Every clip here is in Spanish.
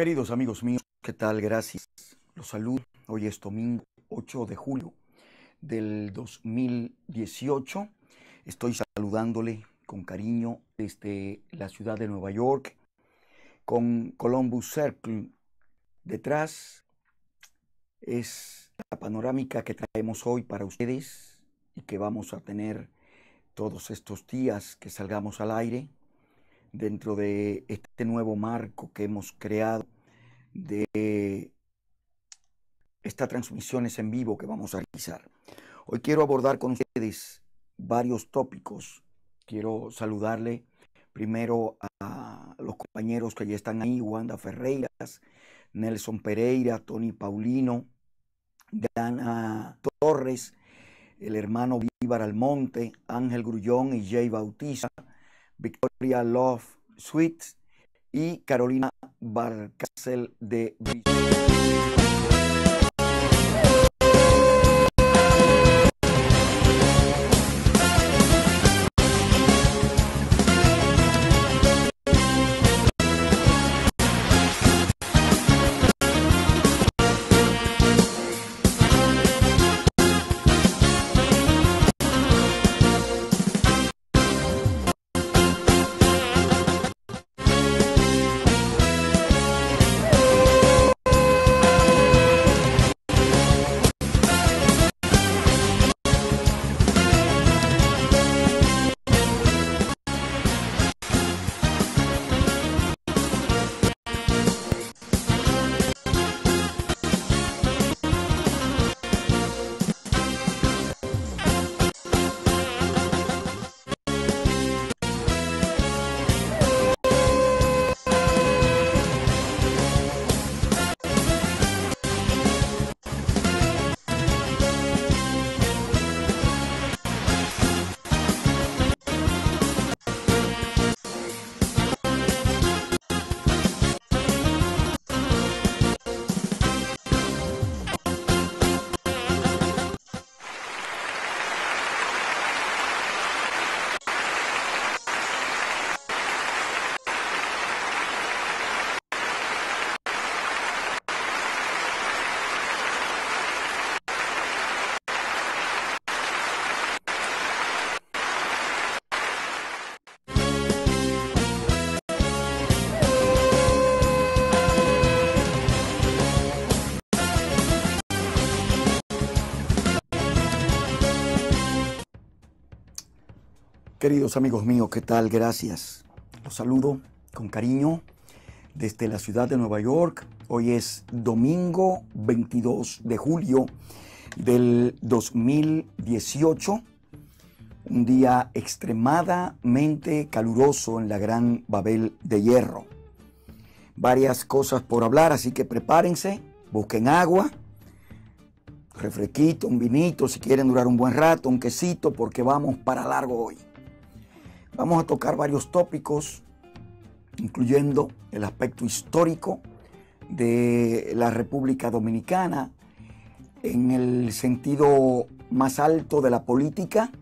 Queridos amigos míos, ¿qué tal? Gracias. Los saludo. Hoy es domingo 8 de julio del 2018. Estoy saludándole con cariño desde la ciudad de Nueva York, con Columbus Circle. Detrás es la panorámica que traemos hoy para ustedes y que vamos a tener todos estos días que salgamos al aire dentro de este nuevo marco que hemos creado de estas transmisiones en vivo que vamos a realizar. Hoy quiero abordar con ustedes varios tópicos. Quiero saludarle primero a los compañeros que ya están ahí, Wanda Ferreiras, Nelson Pereira, Tony Paulino, Dana Torres, el hermano Vívar Almonte, Ángel Grullón y Jay Bautista, Victoria Love Sweets y Carolina Barcasel de Queridos amigos míos, ¿qué tal? Gracias. Los saludo con cariño desde la ciudad de Nueva York. Hoy es domingo 22 de julio del 2018, un día extremadamente caluroso en la gran Babel de Hierro. Varias cosas por hablar, así que prepárense, busquen agua, refresquito, un vinito, si quieren durar un buen rato, un quesito, porque vamos para largo hoy. Vamos a tocar varios tópicos, incluyendo el aspecto histórico de la República Dominicana en el sentido más alto de la política,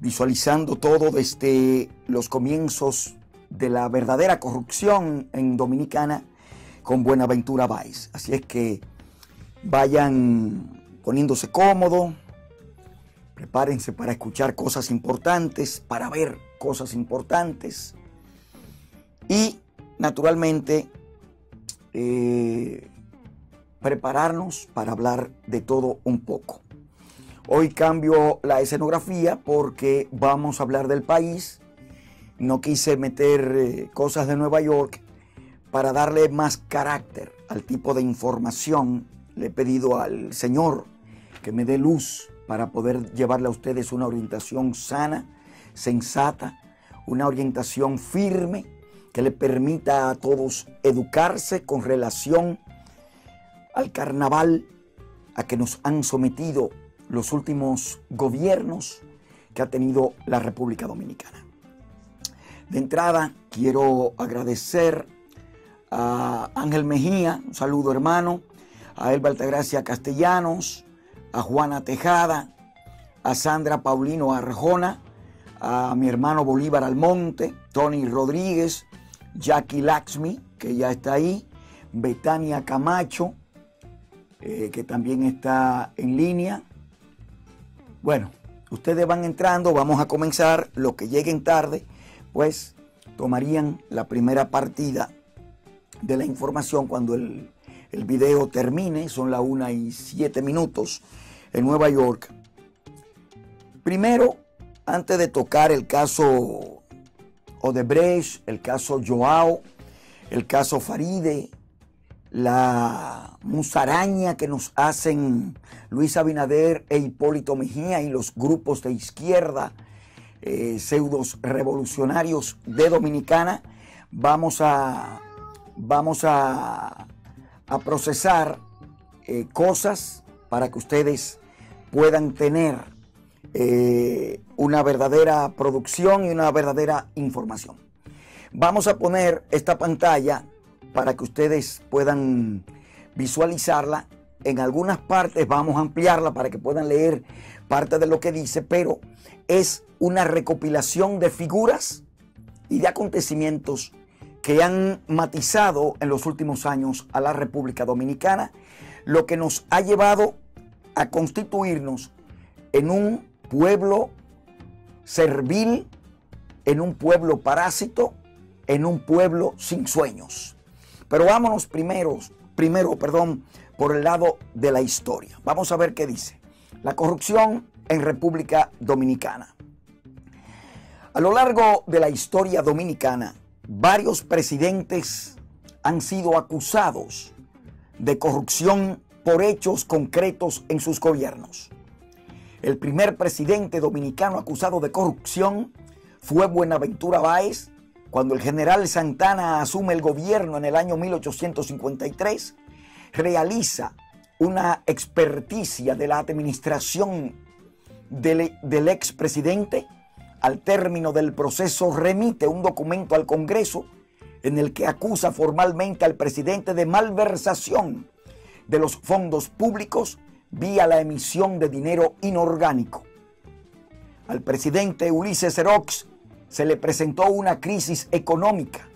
visualizando todo desde los comienzos de la verdadera corrupción en Dominicana con Buenaventura Báez. Así es que vayan poniéndose cómodos, prepárense para escuchar cosas importantes, para ver cosas importantes y naturalmente eh, prepararnos para hablar de todo un poco. Hoy cambio la escenografía porque vamos a hablar del país. No quise meter eh, cosas de Nueva York para darle más carácter al tipo de información. Le he pedido al Señor que me dé luz para poder llevarle a ustedes una orientación sana sensata, una orientación firme que le permita a todos educarse con relación al carnaval a que nos han sometido los últimos gobiernos que ha tenido la República Dominicana. De entrada, quiero agradecer a Ángel Mejía, un saludo hermano, a Elba Altagracia Castellanos, a Juana Tejada, a Sandra Paulino Arjona, a mi hermano Bolívar Almonte, Tony Rodríguez, Jackie Laxmi, que ya está ahí, Betania Camacho, eh, que también está en línea. Bueno, ustedes van entrando, vamos a comenzar. Los que lleguen tarde, pues tomarían la primera partida de la información cuando el, el video termine. Son las 1 y 7 minutos en Nueva York. Primero, antes de tocar el caso Odebrecht, el caso Joao, el caso Faride, la musaraña que nos hacen Luis Abinader e Hipólito Mejía y los grupos de izquierda eh, pseudos revolucionarios de Dominicana, vamos a, vamos a, procesar eh, cosas para que ustedes puedan tener eh, una verdadera producción y una verdadera información. Vamos a poner esta pantalla para que ustedes puedan visualizarla. En algunas partes vamos a ampliarla para que puedan leer parte de lo que dice, pero es una recopilación de figuras y de acontecimientos que han matizado en los últimos años a la República Dominicana, lo que nos ha llevado a constituirnos en un pueblo servil, en un pueblo parásito, en un pueblo sin sueños. Pero vámonos primero, primero, perdón, por el lado de la historia. Vamos a ver qué dice. La corrupción en República Dominicana. A lo largo de la historia dominicana, varios presidentes han sido acusados de corrupción por hechos concretos en sus gobiernos. El primer presidente dominicano acusado de corrupción fue Buenaventura Báez cuando el general Santana asume el gobierno en el año 1853, realiza una experticia de la administración del, del expresidente. Al término del proceso remite un documento al Congreso en el que acusa formalmente al presidente de malversación de los fondos públicos vía la emisión de dinero inorgánico. Al presidente Ulises Rox se le presentó una crisis económica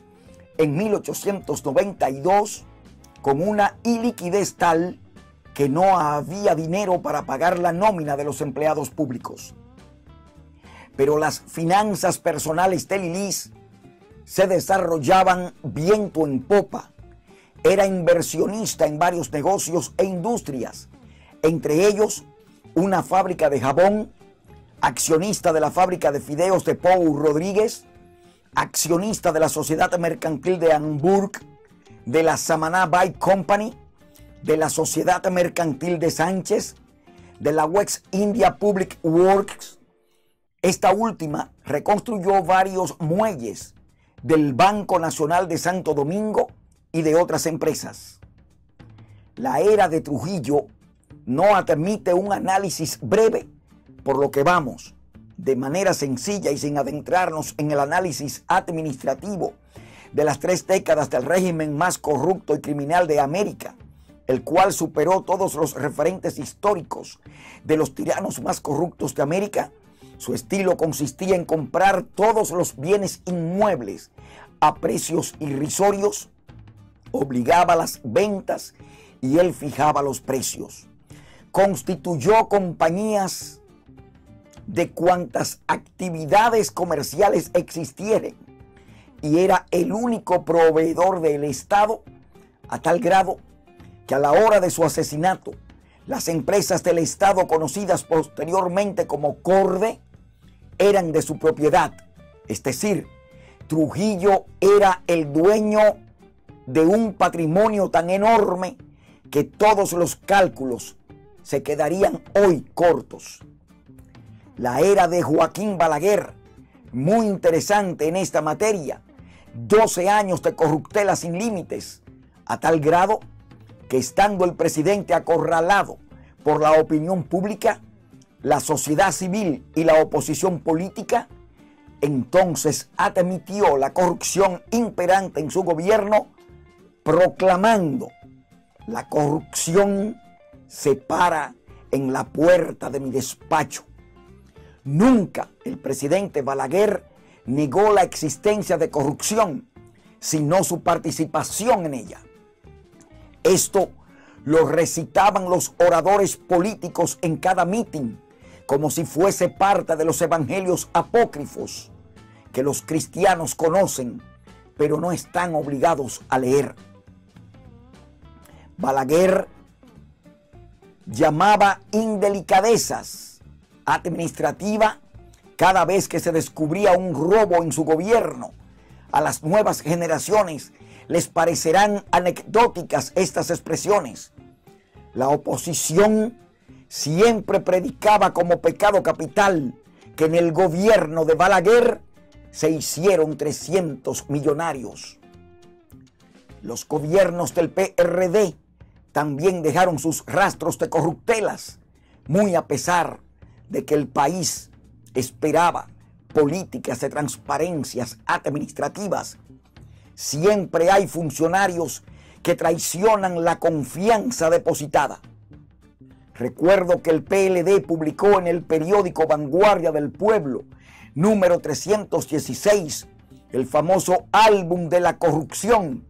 en 1892 con una iliquidez tal que no había dinero para pagar la nómina de los empleados públicos. Pero las finanzas personales de Lilis se desarrollaban viento en popa. Era inversionista en varios negocios e industrias, entre ellos una fábrica de jabón accionista de la fábrica de fideos de Paul Rodríguez, accionista de la Sociedad Mercantil de Hamburg, de la Samaná Bike Company, de la Sociedad Mercantil de Sánchez, de la West India Public Works. Esta última reconstruyó varios muelles del Banco Nacional de Santo Domingo y de otras empresas. La era de Trujillo no admite un análisis breve por lo que vamos, de manera sencilla y sin adentrarnos en el análisis administrativo de las tres décadas del régimen más corrupto y criminal de América, el cual superó todos los referentes históricos de los tiranos más corruptos de América, su estilo consistía en comprar todos los bienes inmuebles a precios irrisorios, obligaba las ventas y él fijaba los precios. Constituyó compañías de cuantas actividades comerciales existieren y era el único proveedor del Estado a tal grado que a la hora de su asesinato las empresas del Estado conocidas posteriormente como Corde eran de su propiedad. Es decir, Trujillo era el dueño de un patrimonio tan enorme que todos los cálculos se quedarían hoy cortos la era de Joaquín Balaguer, muy interesante en esta materia. 12 años de corruptela sin límites, a tal grado que estando el presidente acorralado por la opinión pública, la sociedad civil y la oposición política, entonces admitió la corrupción imperante en su gobierno, proclamando la corrupción se para en la puerta de mi despacho. Nunca el presidente Balaguer negó la existencia de corrupción, sino su participación en ella. Esto lo recitaban los oradores políticos en cada mitin, como si fuese parte de los evangelios apócrifos que los cristianos conocen, pero no están obligados a leer. Balaguer llamaba indelicadezas administrativa cada vez que se descubría un robo en su gobierno. A las nuevas generaciones les parecerán anecdóticas estas expresiones. La oposición siempre predicaba como pecado capital que en el gobierno de Balaguer se hicieron 300 millonarios. Los gobiernos del PRD también dejaron sus rastros de corruptelas, muy a pesar de que el país esperaba políticas de transparencias administrativas. Siempre hay funcionarios que traicionan la confianza depositada. Recuerdo que el PLD publicó en el periódico Vanguardia del Pueblo, número 316, el famoso álbum de la corrupción,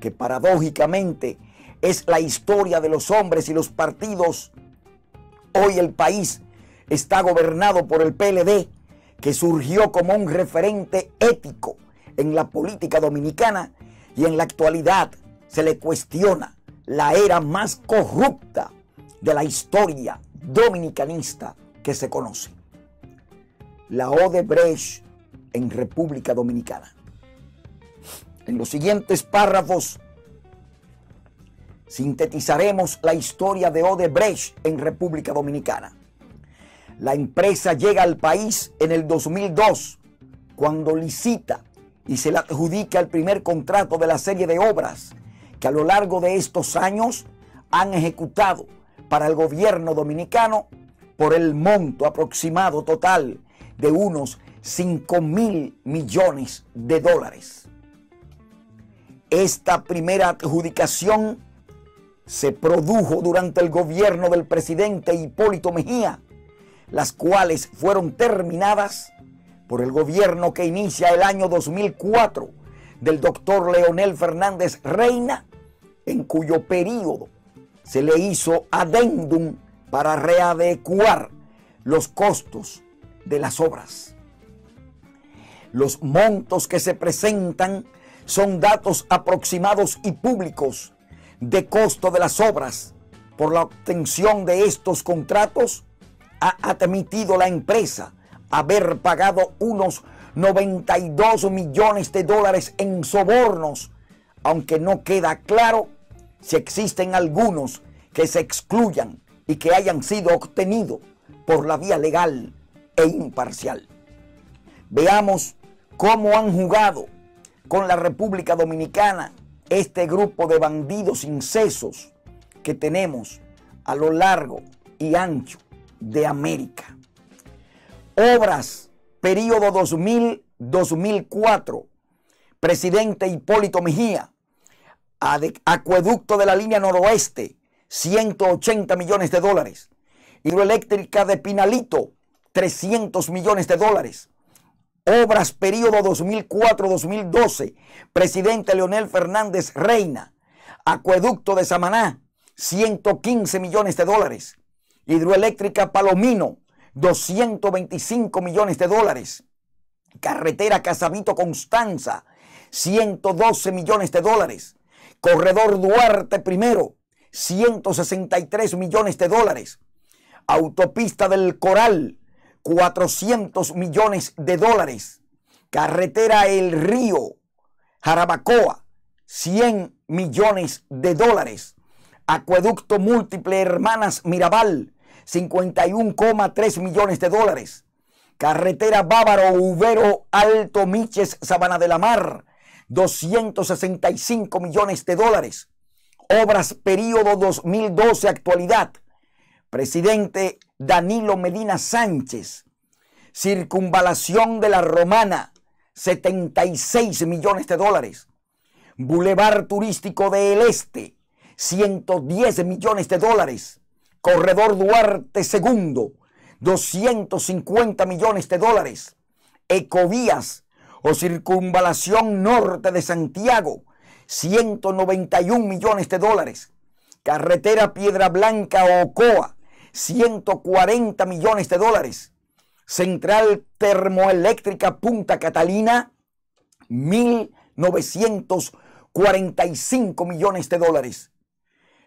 que paradójicamente es la historia de los hombres y los partidos. Hoy el país está gobernado por el PLD, que surgió como un referente ético en la política dominicana y en la actualidad se le cuestiona la era más corrupta de la historia dominicanista que se conoce. La Odebrecht en República Dominicana. En los siguientes párrafos sintetizaremos la historia de Odebrecht en República Dominicana. La empresa llega al país en el 2002 cuando licita y se le adjudica el primer contrato de la serie de obras que a lo largo de estos años han ejecutado para el gobierno dominicano por el monto aproximado total de unos 5 mil millones de dólares. Esta primera adjudicación se produjo durante el gobierno del presidente Hipólito Mejía las cuales fueron terminadas por el gobierno que inicia el año 2004 del doctor Leonel Fernández Reina, en cuyo periodo se le hizo adendum para readecuar los costos de las obras. Los montos que se presentan son datos aproximados y públicos de costo de las obras. Por la obtención de estos contratos ha admitido la empresa haber pagado unos 92 millones de dólares en sobornos, aunque no queda claro si existen algunos que se excluyan y que hayan sido obtenidos por la vía legal e imparcial. Veamos cómo han jugado con la República Dominicana este grupo de bandidos incesos que tenemos a lo largo y ancho de América. Obras, periodo 2000-2004, presidente Hipólito Mejía, acueducto de la línea noroeste, 180 millones de dólares. Hidroeléctrica de Pinalito, 300 millones de dólares. Obras periodo 2004-2012, presidente Leonel Fernández Reina. Acueducto de Samaná, 115 millones de dólares. Hidroeléctrica Palomino, 225 millones de dólares. Carretera Casabito Constanza, 112 millones de dólares. Corredor Duarte primero, 163 millones de dólares. Autopista del Coral, 400 millones de dólares. Carretera El Río, Jarabacoa, 100 millones de dólares. Acueducto múltiple Hermanas Mirabal, 51,3 millones de dólares. Carretera Bávaro, Ubero, Alto Miches, Sabana de la Mar, 265 millones de dólares. Obras periodo 2012 actualidad. Presidente Danilo Medina Sánchez. Circunvalación de la Romana, 76 millones de dólares. Boulevard Turístico del Este, 110 millones de dólares. Corredor Duarte II, 250 millones de dólares. Ecovías o Circunvalación Norte de Santiago, 191 millones de dólares. Carretera Piedra Blanca Ocoa, 140 millones de dólares. Central Termoeléctrica Punta Catalina, 1.945 millones de dólares.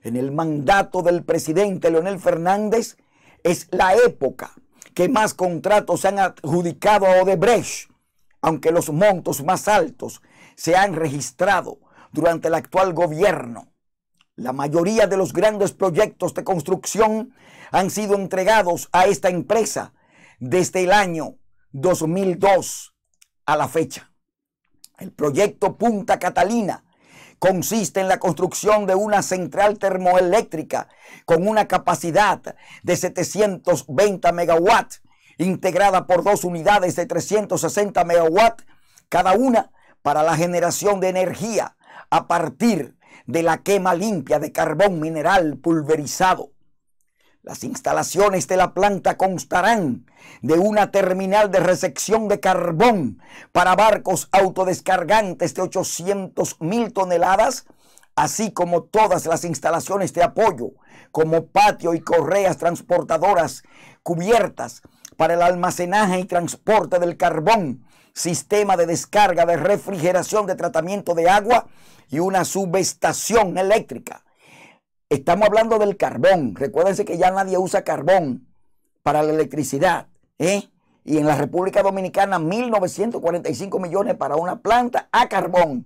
En el mandato del presidente Leonel Fernández es la época que más contratos se han adjudicado a Odebrecht, aunque los montos más altos se han registrado durante el actual gobierno. La mayoría de los grandes proyectos de construcción han sido entregados a esta empresa desde el año 2002 a la fecha. El proyecto Punta Catalina consiste en la construcción de una central termoeléctrica con una capacidad de 720 megawatts, integrada por dos unidades de 360 megawatts cada una para la generación de energía a partir de la quema limpia de carbón mineral pulverizado. Las instalaciones de la planta constarán de una terminal de recepción de carbón para barcos autodescargantes de 800 mil toneladas, así como todas las instalaciones de apoyo, como patio y correas transportadoras cubiertas para el almacenaje y transporte del carbón, sistema de descarga de refrigeración de tratamiento de agua y una subestación eléctrica. Estamos hablando del carbón. Recuérdense que ya nadie usa carbón para la electricidad. ¿eh? Y en la República Dominicana, 1.945 millones para una planta a carbón.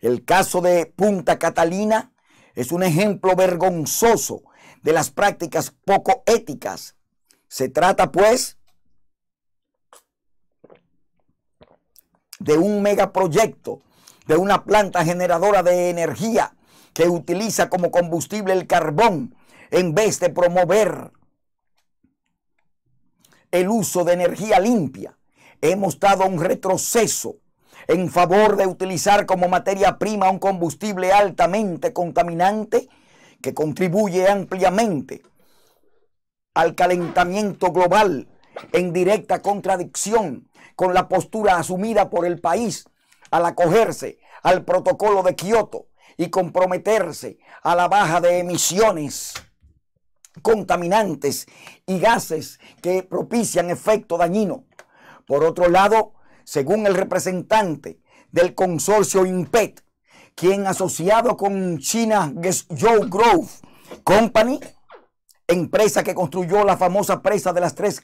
El caso de Punta Catalina es un ejemplo vergonzoso de las prácticas poco éticas. Se trata, pues, de un megaproyecto de una planta generadora de energía que utiliza como combustible el carbón en vez de promover el uso de energía limpia. Hemos dado un retroceso en favor de utilizar como materia prima un combustible altamente contaminante que contribuye ampliamente al calentamiento global en directa contradicción con la postura asumida por el país al acogerse al protocolo de Kioto y comprometerse a la baja de emisiones contaminantes y gases que propician efecto dañino. Por otro lado, según el representante del consorcio INPET, quien asociado con China Joe Grove Company, empresa que construyó la famosa presa de las tres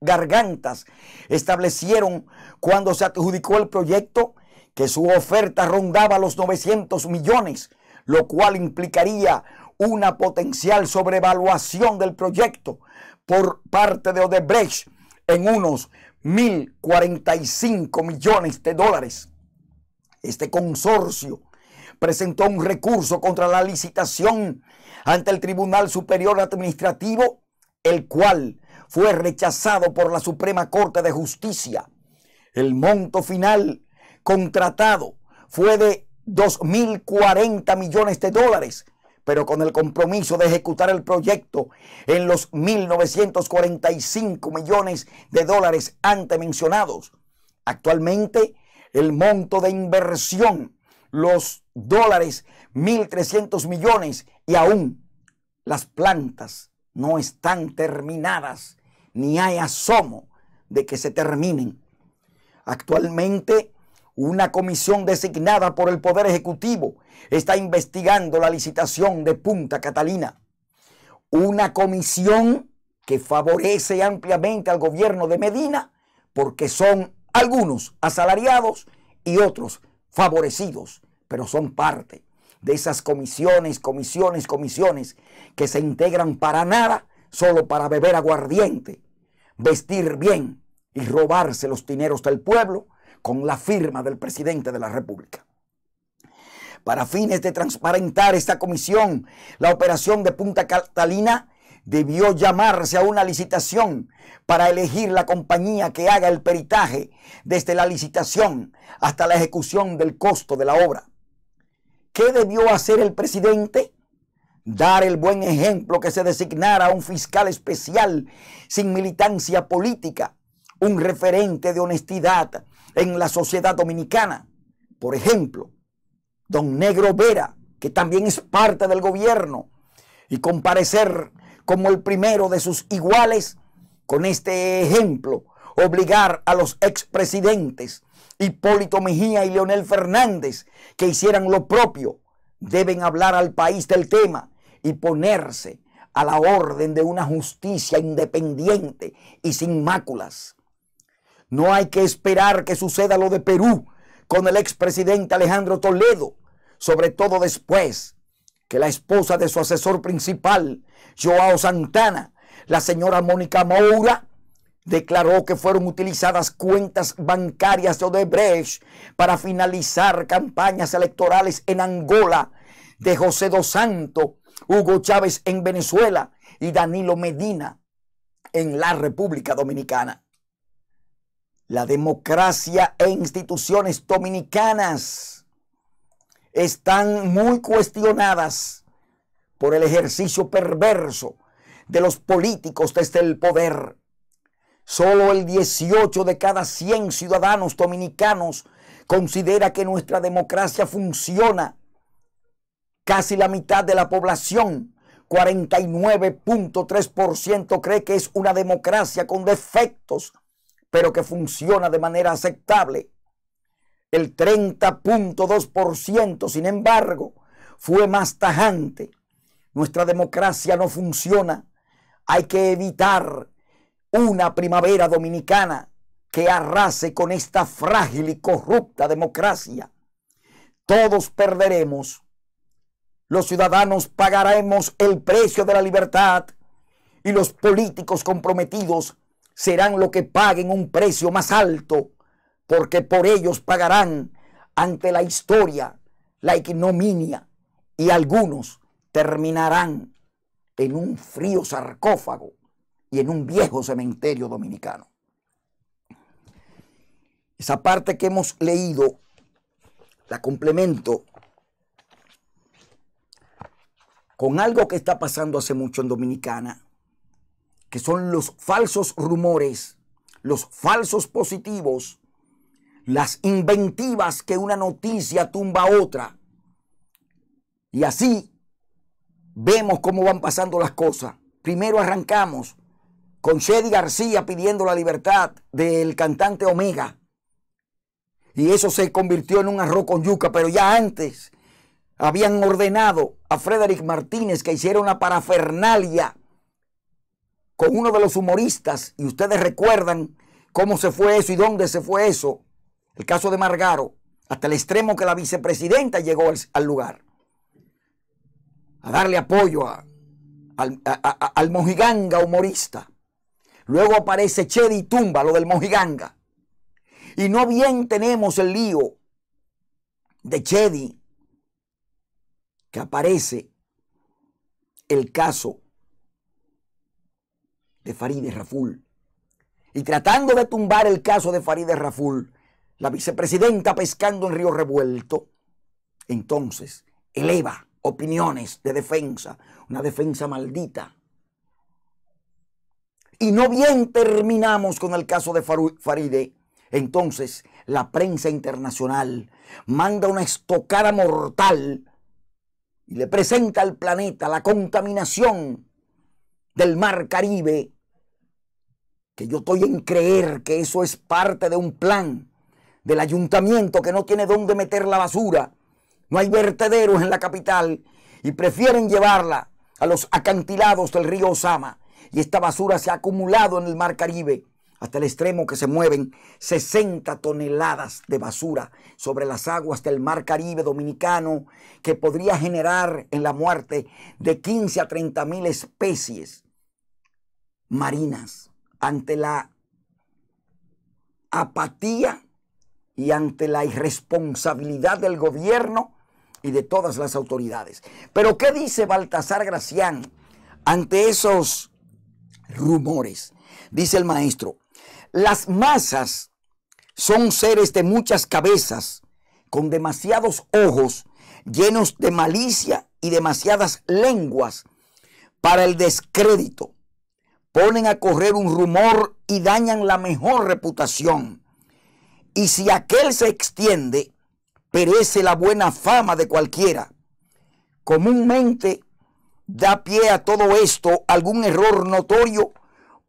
gargantas, establecieron cuando se adjudicó el proyecto que su oferta rondaba los 900 millones, lo cual implicaría una potencial sobrevaluación del proyecto por parte de Odebrecht en unos 1.045 millones de dólares. Este consorcio presentó un recurso contra la licitación ante el Tribunal Superior Administrativo, el cual fue rechazado por la Suprema Corte de Justicia. El monto final contratado fue de 2.040 millones de dólares, pero con el compromiso de ejecutar el proyecto en los 1.945 millones de dólares antes mencionados. Actualmente, el monto de inversión, los dólares 1.300 millones y aún las plantas no están terminadas, ni hay asomo de que se terminen. Actualmente una comisión designada por el Poder Ejecutivo está investigando la licitación de Punta Catalina. Una comisión que favorece ampliamente al gobierno de Medina porque son algunos asalariados y otros favorecidos, pero son parte de esas comisiones, comisiones, comisiones que se integran para nada, solo para beber aguardiente, vestir bien y robarse los dineros del pueblo con la firma del presidente de la República. Para fines de transparentar esta comisión, la operación de Punta Catalina debió llamarse a una licitación para elegir la compañía que haga el peritaje desde la licitación hasta la ejecución del costo de la obra. ¿Qué debió hacer el presidente? Dar el buen ejemplo que se designara un fiscal especial sin militancia política, un referente de honestidad en la sociedad dominicana. Por ejemplo, don Negro Vera, que también es parte del gobierno, y comparecer como el primero de sus iguales con este ejemplo, obligar a los expresidentes Hipólito Mejía y Leonel Fernández que hicieran lo propio, deben hablar al país del tema y ponerse a la orden de una justicia independiente y sin máculas. No hay que esperar que suceda lo de Perú con el expresidente Alejandro Toledo, sobre todo después que la esposa de su asesor principal, Joao Santana, la señora Mónica Moura, declaró que fueron utilizadas cuentas bancarias de Odebrecht para finalizar campañas electorales en Angola de José dos Santos, Hugo Chávez en Venezuela y Danilo Medina en la República Dominicana. La democracia e instituciones dominicanas están muy cuestionadas por el ejercicio perverso de los políticos desde el poder Solo el 18 de cada 100 ciudadanos dominicanos considera que nuestra democracia funciona. Casi la mitad de la población, 49.3%, cree que es una democracia con defectos, pero que funciona de manera aceptable. El 30.2%, sin embargo, fue más tajante. Nuestra democracia no funciona. Hay que evitar una primavera dominicana que arrase con esta frágil y corrupta democracia. Todos perderemos. Los ciudadanos pagaremos el precio de la libertad y los políticos comprometidos serán los que paguen un precio más alto porque por ellos pagarán ante la historia la ignominia y algunos terminarán en un frío sarcófago y en un viejo cementerio dominicano. Esa parte que hemos leído la complemento con algo que está pasando hace mucho en Dominicana, que son los falsos rumores, los falsos positivos, las inventivas que una noticia tumba a otra. Y así vemos cómo van pasando las cosas. Primero arrancamos con Shady García pidiendo la libertad del cantante Omega. Y eso se convirtió en un arroz con yuca, pero ya antes habían ordenado a Frederick Martínez que hiciera una parafernalia con uno de los humoristas, y ustedes recuerdan cómo se fue eso y dónde se fue eso, el caso de Margaro, hasta el extremo que la vicepresidenta llegó al, lugar, a darle apoyo al, al mojiganga humorista. Luego aparece Chedi tumba lo del Mojiganga. Y no bien tenemos el lío de Chedi que aparece el caso de Farideh Raful. Y tratando de tumbar el caso de Farideh Raful, la vicepresidenta pescando en Río Revuelto, entonces eleva opiniones de defensa, una defensa maldita y no bien terminamos con el caso de Faride, entonces la prensa internacional manda una estocada mortal y le presenta al planeta la contaminación del mar Caribe, yo estoy en creer que eso es parte de un plan del ayuntamiento que no tiene dónde meter la basura. No hay vertederos en la capital y prefieren llevarla a los acantilados del río Osama y esta basura se ha acumulado en el mar Caribe hasta el extremo que se mueven 60 toneladas de basura sobre las aguas del mar Caribe dominicano que podría generar en la muerte de 15 a 30 mil especies marinas ante la apatía y ante la irresponsabilidad del gobierno y de todas las autoridades. Pero ¿qué dice Baltasar Gracián ante esos rumores. Dice el maestro, las masas son seres de muchas cabezas, con demasiados ojos, llenos de malicia y demasiadas lenguas para el descrédito. Ponen a correr un rumor y dañan la mejor reputación. Y si aquel se extiende, perece la buena fama de cualquiera. comúnmente da pie a todo esto algún error notorio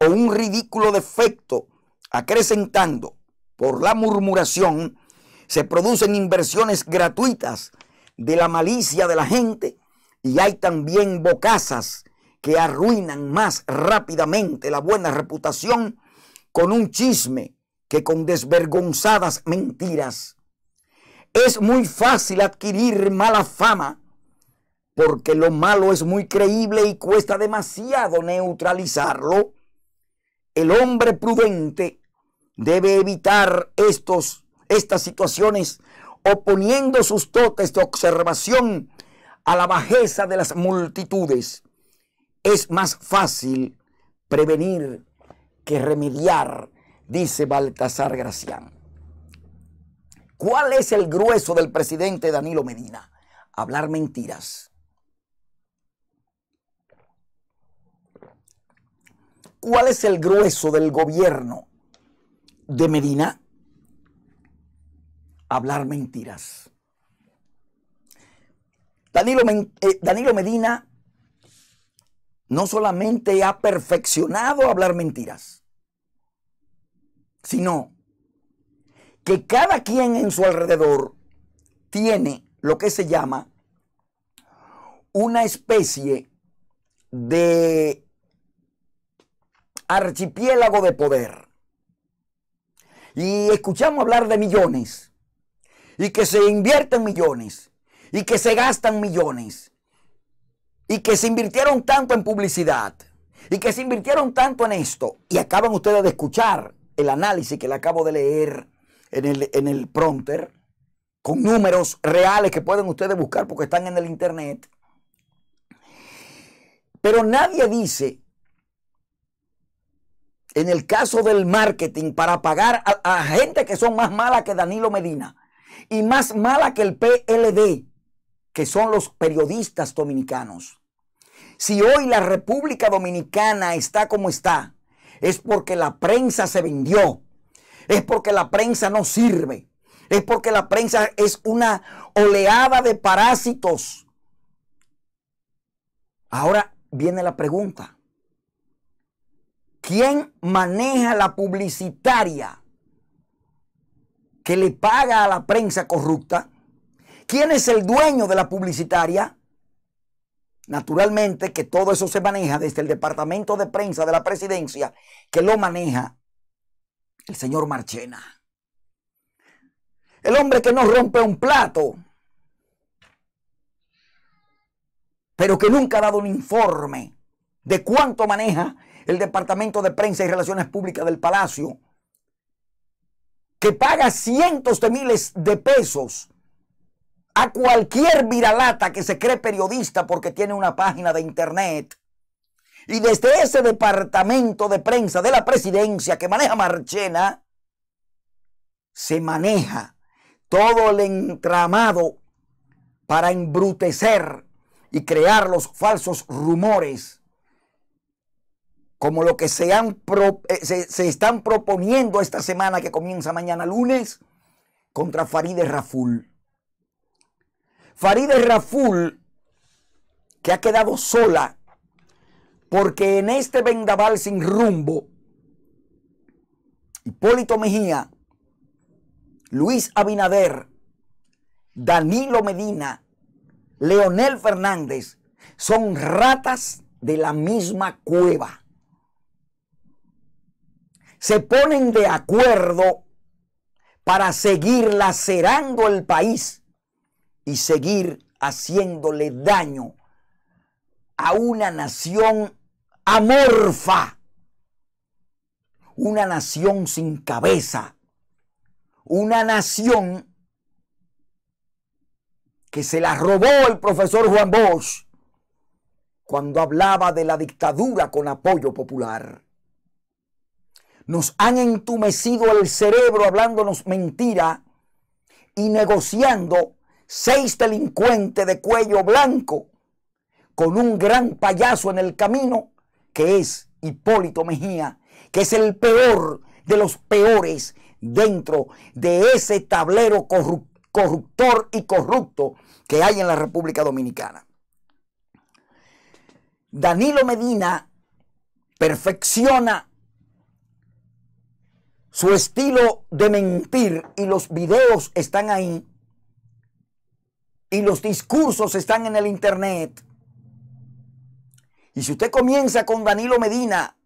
o un ridículo defecto, acrecentando por la murmuración, se producen inversiones gratuitas de la malicia de la gente y hay también bocazas que arruinan más rápidamente la buena reputación con un chisme que con desvergonzadas mentiras. Es muy fácil adquirir mala fama porque lo malo es muy creíble y cuesta demasiado neutralizarlo. El hombre prudente debe evitar estos, estas situaciones oponiendo sus dotes de observación a la bajeza de las multitudes. Es más fácil prevenir que remediar, dice Baltasar Gracián. ¿Cuál es el grueso del presidente Danilo Medina? Hablar mentiras. ¿Cuál es el grueso del gobierno de Medina? Hablar mentiras. Danilo, eh, Medina no solamente ha perfeccionado hablar mentiras, sino que cada quien en su alrededor tiene lo que se llama una especie de archipiélago de poder. Y escuchamos hablar de millones, y que se invierten millones, y que se gastan millones, y que se invirtieron tanto en publicidad, y que se invirtieron tanto en esto, y acaban ustedes de escuchar el análisis que le acabo de leer en el, en el prompter, con números reales que pueden ustedes buscar porque están en el internet. Pero nadie dice en el caso del marketing para pagar a, gente que son más malas que Danilo Medina y más mala que el PLD, que son los periodistas dominicanos. Si hoy la República Dominicana está como está, es porque la prensa se vendió, es porque la prensa no sirve, es porque la prensa es una oleada de parásitos. Ahora viene la pregunta. ¿Quién maneja la publicitaria que le paga a la prensa corrupta? ¿Quién es el dueño de la publicitaria? Naturalmente que todo eso se maneja desde el departamento de prensa de la presidencia, que lo maneja el señor Marchena. El hombre que no rompe un plato, pero que nunca ha dado un informe de cuánto maneja el Departamento de Prensa y Relaciones Públicas del Palacio, que paga cientos de miles de pesos a cualquier viralata que se cree periodista porque tiene una página de internet. Y desde ese departamento de prensa de la presidencia que maneja Marchena, se maneja todo el entramado para embrutecer y crear los falsos rumores como lo que se, han eh, se, están proponiendo esta semana que comienza mañana lunes contra Farideh Raful. Farideh Raful, que ha quedado sola porque en este vendaval sin rumbo, Hipólito Mejía, Luis Abinader, Danilo Medina, Leonel Fernández, son ratas de la misma cueva. Se ponen de acuerdo para seguir lacerando el país y seguir haciéndole daño a una nación amorfa, una nación sin cabeza, una nación que se la robó el profesor Juan Bosch cuando hablaba de la dictadura con apoyo popular. Nos han entumecido el cerebro hablándonos mentira y negociando seis delincuentes de cuello blanco con un gran payaso en el camino que es Hipólito Mejía, que es el peor de los peores dentro de ese tablero corruptor y corrupto que hay en la República Dominicana. Danilo Medina perfecciona su estilo de mentir y los videos están ahí y los discursos están en el internet. Y si usted comienza con Danilo Medina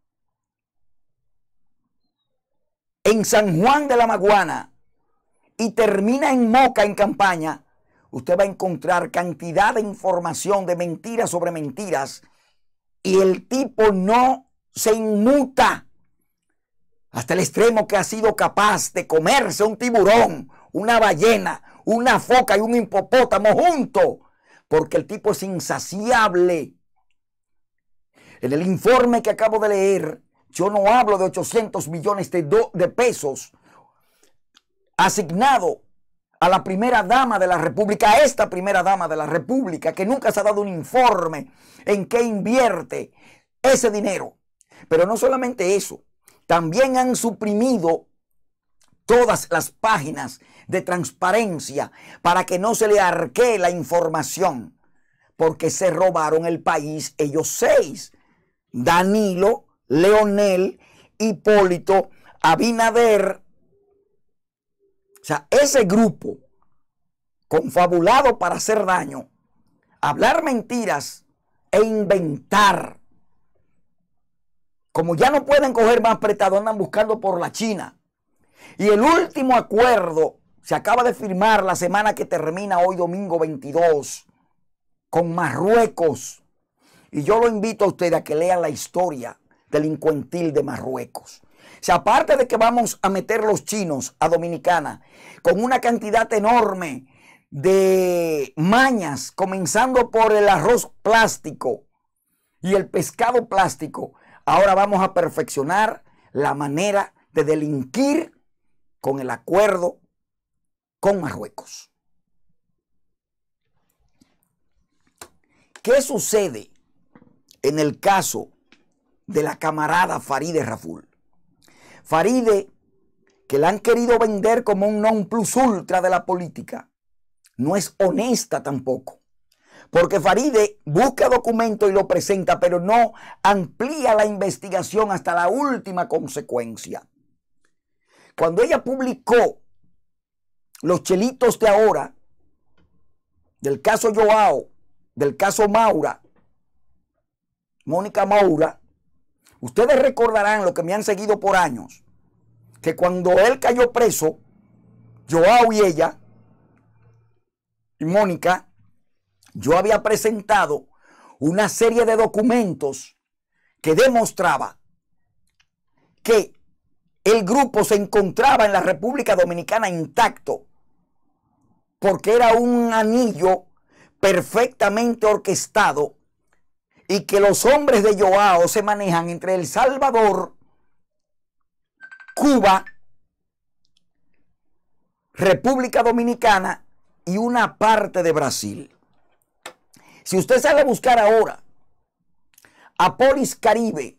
en San Juan de la Maguana y termina en Moca en campaña, usted va a encontrar cantidad de información de mentiras sobre mentiras y el tipo no se inmuta hasta el extremo que ha sido capaz de comerse un tiburón, una ballena, una foca y un hipopótamo junto, porque el tipo es insaciable. En el informe que acabo de leer, yo no hablo de 800 millones de, de pesos asignado a la primera dama de la República, a esta primera dama de la República, que nunca se ha dado un informe en qué invierte ese dinero. Pero no solamente eso, también han suprimido todas las páginas de transparencia para que no se le arquee la información, porque se robaron el país ellos seis. Danilo, Leonel, Hipólito, Abinader. O sea, ese grupo confabulado para hacer daño, hablar mentiras e inventar como ya no pueden coger más prestado, andan buscando por la China. Y el último acuerdo se acaba de firmar la semana que termina hoy domingo 22 con Marruecos. Y yo lo invito a ustedes a que lean la historia delincuentil de Marruecos. O sea, aparte de que vamos a meter los chinos a Dominicana con una cantidad enorme de mañas, comenzando por el arroz plástico y el pescado plástico, Ahora vamos a perfeccionar la manera de delinquir con el acuerdo con Marruecos. ¿Qué sucede en el caso de la camarada Faride Raful? Faride, que la han querido vender como un non plus ultra de la política, no es honesta tampoco. Porque Faride busca documento y lo presenta, pero no amplía la investigación hasta la última consecuencia. Cuando ella publicó los chelitos de ahora, del caso Joao, del caso Maura, Mónica Maura, ustedes recordarán lo que me han seguido por años, que cuando él cayó preso, Joao y ella, y Mónica, yo había presentado una serie de documentos que demostraba que el grupo se encontraba en la República Dominicana intacto porque era un anillo perfectamente orquestado y que los hombres de Joao se manejan entre El Salvador, Cuba, República Dominicana y una parte de Brasil. Si usted sale a buscar ahora a Polis Caribe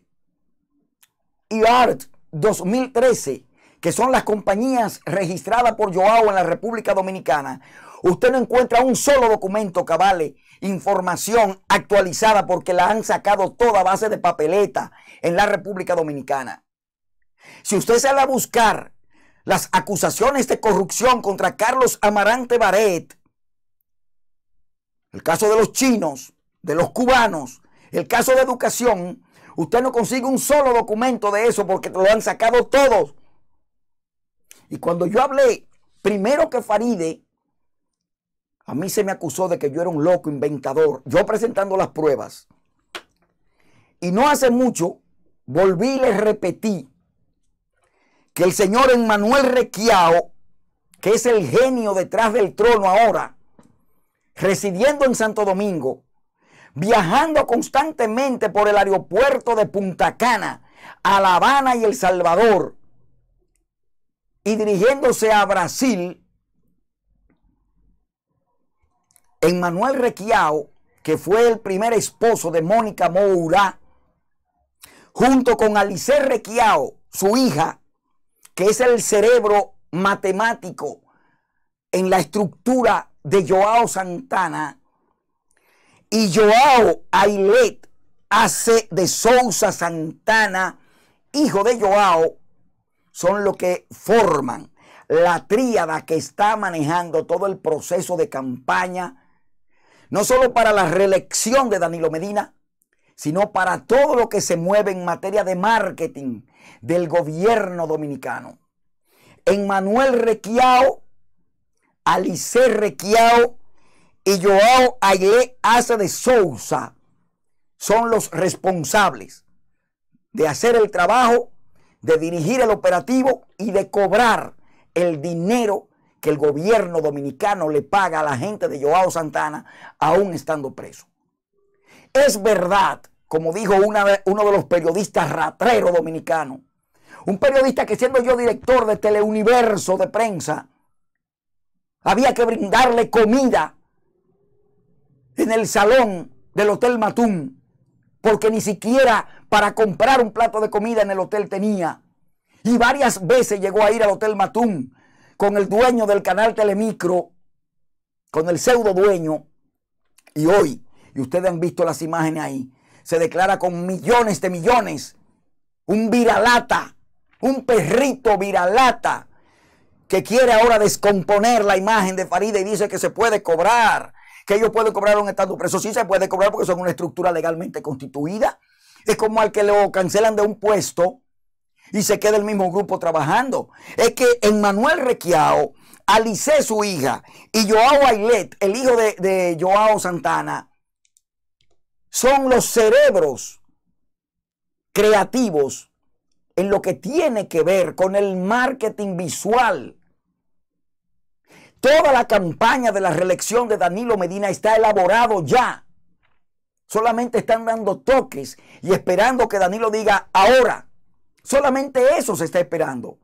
y ART 2013, que son las compañías registradas por Joao en la República Dominicana, usted no encuentra un solo documento que vale información actualizada porque la han sacado toda base de papeleta en la República Dominicana. Si usted sale a buscar las acusaciones de corrupción contra Carlos Amarante Baret, el caso de los chinos, de los cubanos, el caso de educación, usted no consigue un solo documento de eso porque lo han sacado todos. Y cuando yo hablé, primero que Faride, a mí se me acusó de que yo era un loco inventador, yo presentando las pruebas. Y no hace mucho, volví y le repetí que el señor Emmanuel Requiao, que es el genio detrás del trono ahora, residiendo en Santo Domingo, viajando constantemente por el aeropuerto de Punta Cana, a La Habana y El Salvador, y dirigiéndose a Brasil, Emmanuel Requiao, que fue el primer esposo de Mónica Moura, junto con Alice Requiao, su hija, que es el cerebro matemático en la estructura de Joao Santana y Joao Ailet Hace de Sousa Santana, hijo de Joao, son los que forman la tríada que está manejando todo el proceso de campaña, no solo para la reelección de Danilo Medina, sino para todo lo que se mueve en materia de marketing del gobierno dominicano. En Manuel Requiao, Alice Requiao y Joao Aguilé Hace de Sousa son los responsables de hacer el trabajo, de dirigir el operativo y de cobrar el dinero que el gobierno dominicano le paga a la gente de Joao Santana aún estando preso. Es verdad, como dijo una, uno de los periodistas ratreros dominicanos, un periodista que siendo yo director de Teleuniverso de prensa, había que brindarle comida en el salón del Hotel Matún, porque ni siquiera para comprar un plato de comida en el hotel tenía. Y varias veces llegó a ir al Hotel Matún con el dueño del canal Telemicro, con el pseudo dueño. Y hoy, y ustedes han visto las imágenes ahí, se declara con millones de millones un viralata, un perrito viralata que quiere ahora descomponer la imagen de Farida y dice que se puede cobrar, que ellos pueden cobrar un estado preso. Sí se puede cobrar porque son una estructura legalmente constituida. Es como al que lo cancelan de un puesto y se queda el mismo grupo trabajando. Es que en Manuel Requiao, Alice, su hija, y Joao Ailet, el hijo de, de Joao Santana, son los cerebros creativos en lo que tiene que ver con el marketing visual Toda la campaña de la reelección de Danilo Medina está elaborado ya. Solamente están dando toques y esperando que Danilo diga ahora. Solamente eso se está esperando.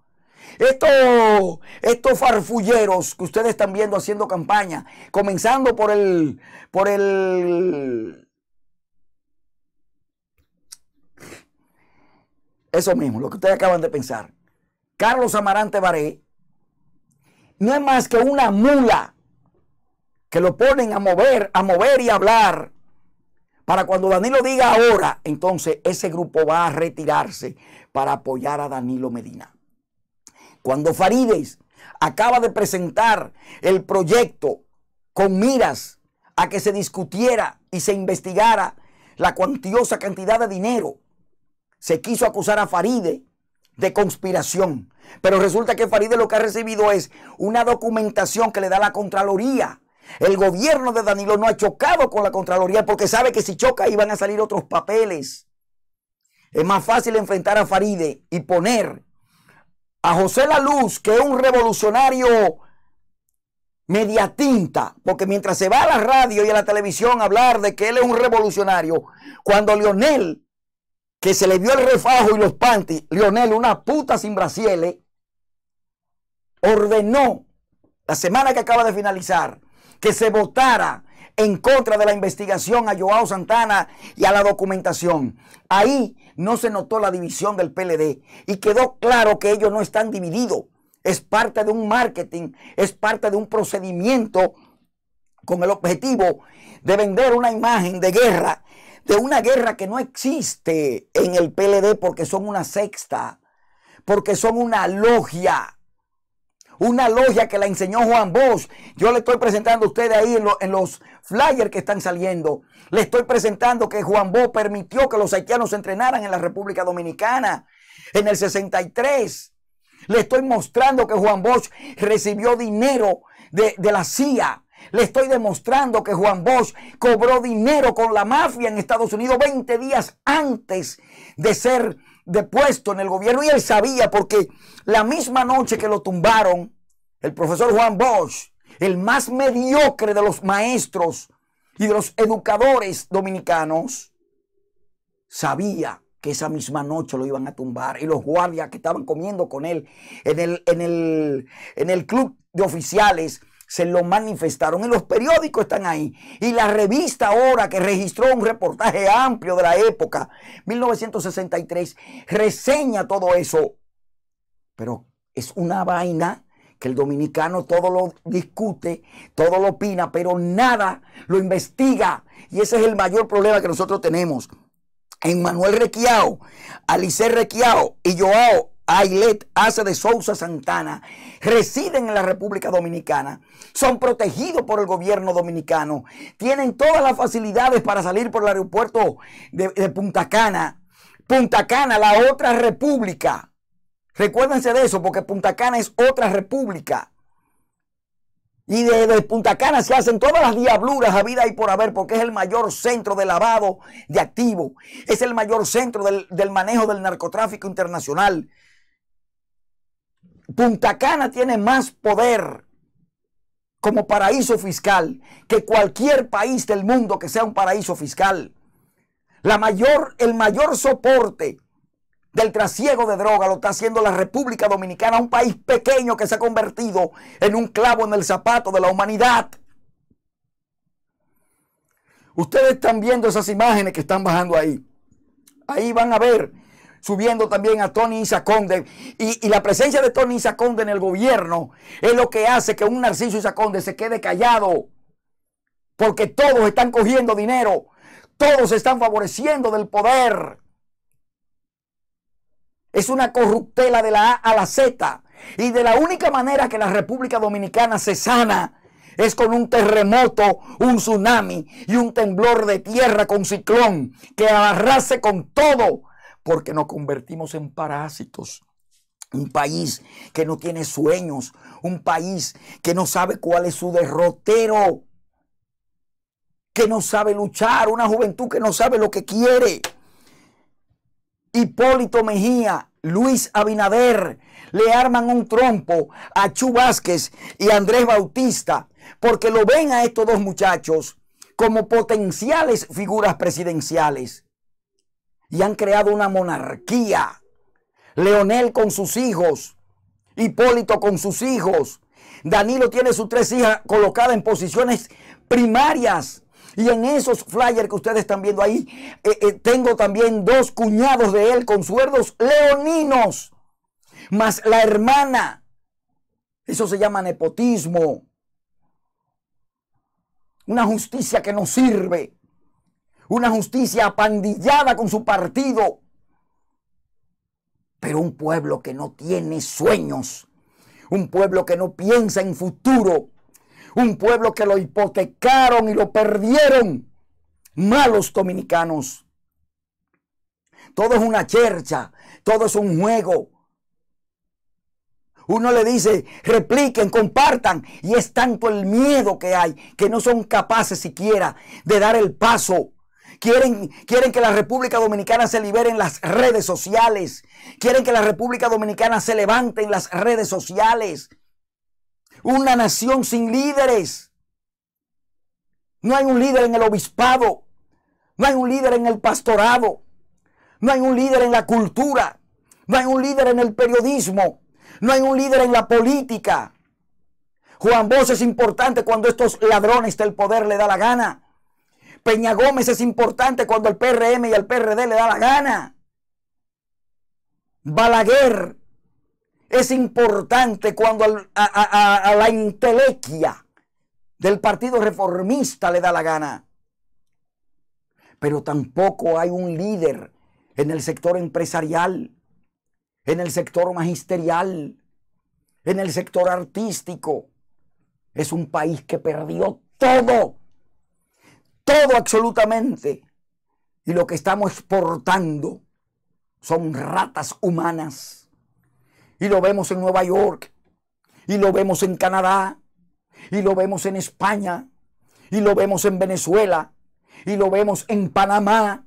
Estos, estos farfulleros que ustedes están viendo haciendo campaña, comenzando por el, por el, eso mismo, lo que ustedes acaban de pensar. Carlos Amarante Baré, no es más que una mula que lo ponen a mover, a mover y a hablar. Para cuando Danilo diga ahora, entonces ese grupo va a retirarse para apoyar a Danilo Medina. Cuando Farides acaba de presentar el proyecto con miras a que se discutiera y se investigara la cuantiosa cantidad de dinero, se quiso acusar a Faride de conspiración. Pero resulta que Faride lo que ha recibido es una documentación que le da la Contraloría. El gobierno de Danilo no ha chocado con la Contraloría porque sabe que si choca iban a salir otros papeles. Es más fácil enfrentar a Faride y poner a José La Luz, que es un revolucionario media tinta, porque mientras se va a la radio y a la televisión a hablar de que él es un revolucionario, cuando Lionel que se le vio el refajo y los panties, Lionel, una puta sin brasieles, ordenó la semana que acaba de finalizar que se votara en contra de la investigación a Joao Santana y a la documentación. Ahí no se notó la división del PLD y quedó claro que ellos no están divididos. Es parte de un marketing, es parte de un procedimiento con el objetivo de vender una imagen de guerra de una guerra que no existe en el PLD porque son una sexta, porque son una logia. Una logia que la enseñó Juan Bosch. Yo le estoy presentando a ustedes ahí en, los flyers que están saliendo. Le estoy presentando que Juan Bosch permitió que los haitianos se entrenaran en la República Dominicana en el 63. Le estoy mostrando que Juan Bosch recibió dinero de, de la CIA le estoy demostrando que Juan Bosch cobró dinero con la mafia en Estados Unidos 20 días antes de ser depuesto en el gobierno. Y él sabía porque la misma noche que lo tumbaron, el profesor Juan Bosch, el más mediocre de los maestros y de los educadores dominicanos, sabía que esa misma noche lo iban a tumbar. Y los guardias que estaban comiendo con él en el, en el, en el club de oficiales se lo manifestaron y los periódicos están ahí. Y la revista ahora que registró un reportaje amplio de la época, 1963, reseña todo eso. Pero es una vaina que el dominicano todo lo discute, todo lo opina, pero nada lo investiga. Y ese es el mayor problema que nosotros tenemos. Emmanuel Requiao, Alice Requiao y Joao Ailet Ace de Sousa Santana residen en la República Dominicana, son protegidos por el gobierno dominicano, tienen todas las facilidades para salir por el aeropuerto de, de Punta Cana. Punta Cana, la otra república. Recuérdense de eso, porque Punta Cana es otra república. Y desde Punta Cana se hacen todas las diabluras a vida y por haber, porque es el mayor centro de lavado de activos. Es el mayor centro del, manejo del narcotráfico internacional. Punta Cana tiene más poder como paraíso fiscal que cualquier país del mundo que sea un paraíso fiscal. La mayor, el mayor soporte del trasiego de droga lo está haciendo la República Dominicana, un país pequeño que se ha convertido en un clavo en el zapato de la humanidad. Ustedes están viendo esas imágenes que están bajando ahí. Ahí van a ver subiendo también a Tony Isaconde. Y, y la presencia de Tony Isaconde en el gobierno es lo que hace que un Narciso Isaconde se quede callado. Porque todos están cogiendo dinero. Todos están favoreciendo del poder. Es una corruptela de la A a la Z. Y de la única manera que la República Dominicana se sana es con un terremoto, un tsunami y un temblor de tierra con ciclón que arrase con todo, porque nos convertimos en parásitos. Un país que no tiene sueños, un país que no sabe cuál es su derrotero, que no sabe luchar, una juventud que no sabe lo que quiere. Hipólito Mejía, Luis Abinader, le arman un trompo a Chu Vázquez y Andrés Bautista, porque lo ven a estos dos muchachos como potenciales figuras presidenciales. Y han creado una monarquía. Leonel con sus hijos, Hipólito con sus hijos, Danilo tiene sus tres hijas colocadas en posiciones primarias. Y en esos flyers que ustedes están viendo ahí, eh, eh, tengo también dos cuñados de él con suerdos leoninos, más la hermana. Eso se llama nepotismo. Una justicia que no sirve. Una justicia apandillada con su partido. Pero un pueblo que no tiene sueños. Un pueblo que no piensa en futuro un pueblo que lo hipotecaron y lo perdieron. Malos dominicanos. Todo es una chercha, todo es un juego. Uno le dice, repliquen, compartan. Y es tanto el miedo que hay que no son capaces siquiera de dar el paso. Quieren, quieren que la República Dominicana se libere en las redes sociales. Quieren que la República Dominicana se levante en las redes sociales una nación sin líderes. No hay un líder en el obispado. No hay un líder en el pastorado. No hay un líder en la cultura. No hay un líder en el periodismo. No hay un líder en la política. Juan Bosch es importante cuando estos ladrones del poder le da la gana. Peña Gómez es importante cuando el PRM y el PRD le da la gana. Balaguer es importante cuando a, la intelequia del Partido Reformista le da la gana. Pero tampoco hay un líder en el sector empresarial, en el sector magisterial, en el sector artístico. Es un país que perdió todo, todo absolutamente. Y lo que estamos exportando son ratas humanas y lo vemos en Nueva York. Y lo vemos en Canadá. Y lo vemos en España. Y lo vemos en Venezuela. Y lo vemos en Panamá.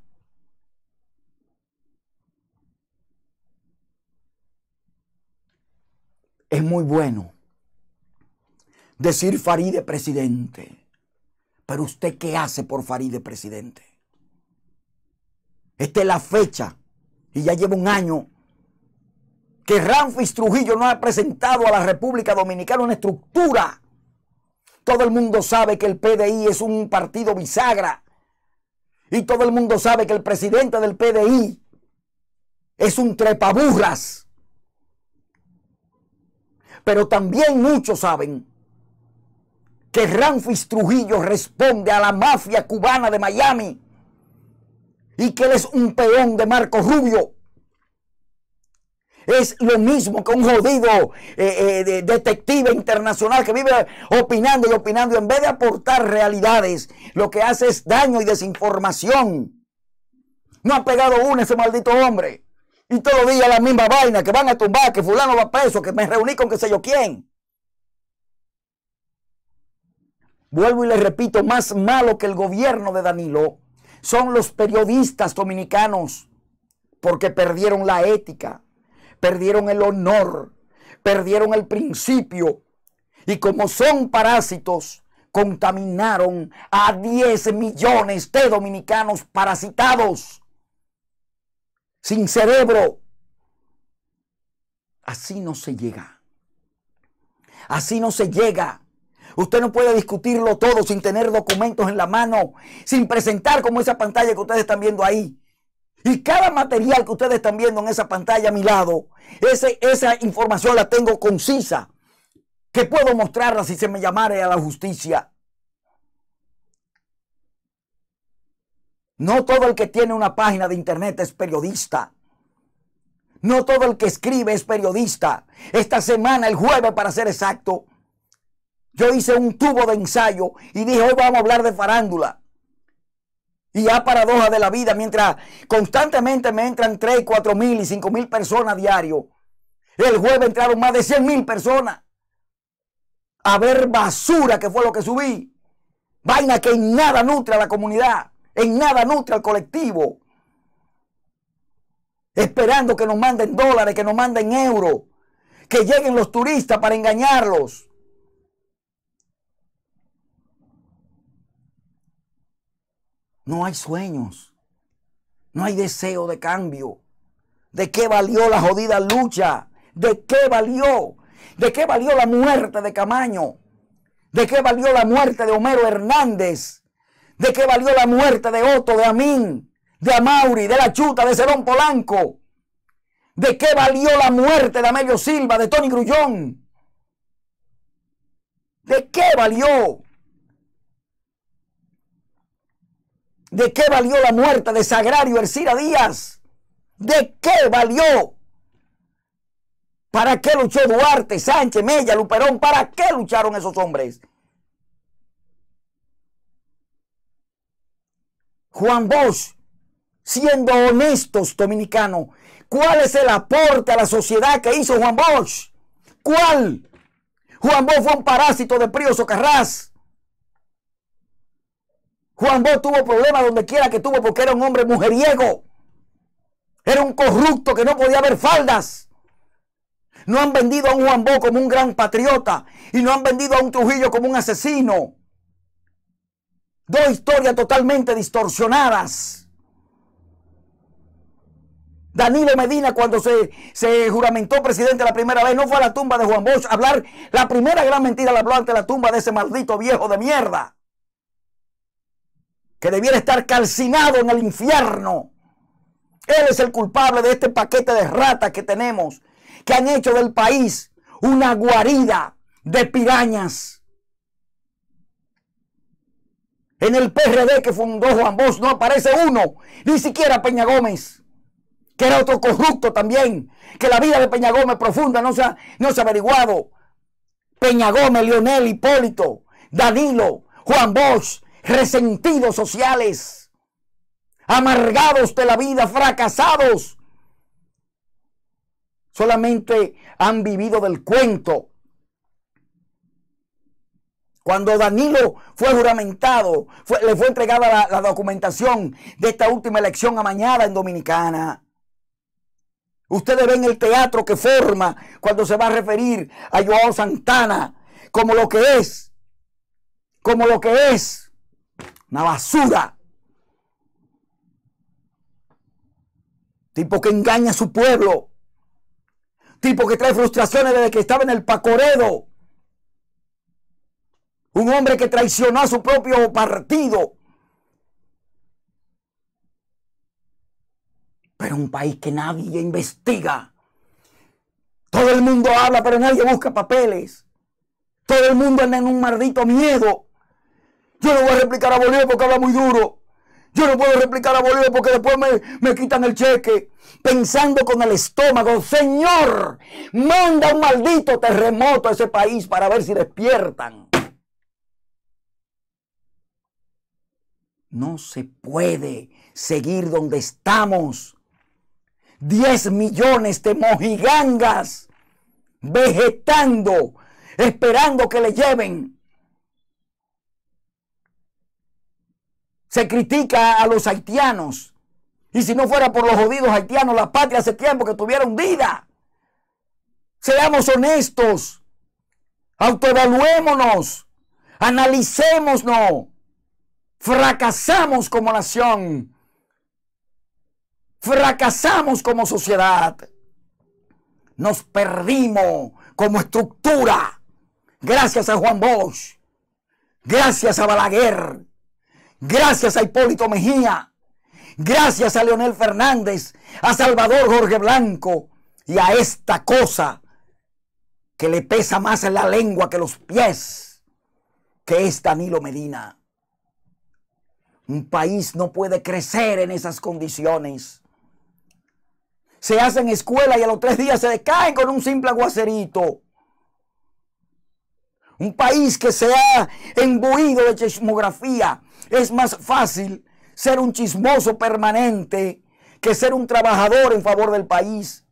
Es muy bueno decir Faride presidente. Pero usted qué hace por Faride presidente? Esta es la fecha. Y ya lleva un año que Ramfis Trujillo no ha presentado a la República Dominicana una estructura. Todo el mundo sabe que el PDI es un partido bisagra. Y todo el mundo sabe que el presidente del PDI es un trepaburras. Pero también muchos saben que Ramfis Trujillo responde a la mafia cubana de Miami y que él es un peón de Marco Rubio. Es lo mismo que un jodido eh, eh, detective internacional que vive opinando y opinando. En vez de aportar realidades, lo que hace es daño y desinformación. No ha pegado uno ese maldito hombre. Y todos los días la misma vaina, que van a tumbar, que fulano va preso, que me reuní con qué sé yo quién. Vuelvo y le repito, más malo que el gobierno de Danilo son los periodistas dominicanos, porque perdieron la ética, perdieron el honor, perdieron el principio, y como son parásitos, contaminaron a 10 millones de dominicanos parasitados sin cerebro. Así no se llega. Así no se llega. Usted no puede discutirlo todo sin tener documentos en la mano, sin presentar como esa pantalla que ustedes están viendo ahí. Y cada material que ustedes están viendo en esa pantalla a mi lado, esa información la tengo concisa, que puedo mostrarla si se me llamare a la justicia. No todo el que tiene una página de internet es periodista. No todo el que escribe es periodista. Esta semana, el jueves para ser exacto, yo hice un tubo de ensayo y dije, hoy vamos a hablar de farándula. Y ya paradoja de la vida, mientras constantemente me entran 3, 4 mil y 5 mil personas diario, el jueves entraron más de 100 mil personas a ver basura, que fue lo que subí. Vaina que en nada nutre a la comunidad en nada nutre al colectivo. Esperando que nos manden dólares, que nos manden euros, que lleguen los turistas para engañarlos. No hay sueños, no hay deseo de cambio. ¿De qué valió la jodida lucha? ¿De qué valió? ¿De qué valió la muerte de Camaño? ¿De qué valió la muerte de Homero Hernández? ¿De qué valió la muerte de Otto, de Amín, de Amauri, de la Chuta, de Cerón Polanco? ¿De qué valió la muerte de Amelio Silva, de Tony Grullón? ¿De qué valió? ¿De qué valió la muerte de Sagrario Ercira Díaz? ¿De qué valió? ¿Para qué luchó Duarte, Sánchez, Mella, Luperón? ¿Para qué lucharon esos hombres? Juan Bosch, siendo honestos dominicanos, ¿cuál es el aporte a la sociedad que hizo Juan Bosch? ¿Cuál? Juan Bosch fue un parásito de Prío Socarrás. Juan Bosch tuvo problemas donde quiera que tuvo porque era un hombre mujeriego. Era un corrupto que no podía ver faldas. No han vendido a un Juan Bosch como un gran patriota y no han vendido a un Trujillo como un asesino. Dos historias totalmente distorsionadas. Danilo Medina cuando se, se, juramentó presidente la primera vez no fue a la tumba de Juan Bosch a hablar la primera gran mentira la habló ante la tumba de ese maldito viejo de mierda que debiera estar calcinado en el infierno. Él es el culpable de este paquete de ratas que tenemos que han hecho del país una guarida de pirañas. En el PRD que fundó Juan Bosch no aparece uno, ni siquiera Peña Gómez, que era otro corrupto también, que la vida de Peña Gómez profunda no se ha, no se ha averiguado. Peña Gómez, Leonel, Hipólito, Danilo, Juan Bosch, resentidos sociales, amargados de la vida, fracasados. Solamente han vivido del cuento cuando Danilo fue juramentado, le fue entregada la, documentación de esta última elección amañada en Dominicana. Ustedes ven el teatro que forma cuando se va a referir a Joao Santana como lo que es, como lo que es, una basura. Tipo que engaña a su pueblo. Tipo que trae frustraciones desde que estaba en el Pacoredo. Un hombre que traicionó a su propio partido. Pero un país que nadie investiga. Todo el mundo habla, pero nadie busca papeles. Todo el mundo anda en un maldito miedo. Yo no voy a replicar a Bolívar porque habla muy duro. Yo no puedo replicar a Bolívar porque después me, quitan el cheque. Pensando con el estómago, Señor, manda un maldito terremoto a ese país para ver si despiertan. No se puede seguir donde estamos. 10 millones de mojigangas vegetando, esperando que le lleven Se critica a los haitianos. Y si no fuera por los jodidos haitianos, la patria hace tiempo que tuviera hundida. Seamos honestos. Autoevaluémonos. Analicémonos. Fracasamos como nación. Fracasamos como sociedad. Nos perdimos como estructura. Gracias a Juan Bosch. Gracias a Balaguer. Gracias a Hipólito Mejía. Gracias a Leonel Fernández, a Salvador Jorge Blanco y a esta cosa que le pesa más en la lengua que los pies, que es Danilo Medina. Un país no puede crecer en esas condiciones. Se hacen escuela y a los tres días se decaen con un simple aguacerito. Un país que se ha embuido de chismografía, es más fácil ser un chismoso permanente que ser un trabajador en favor del país.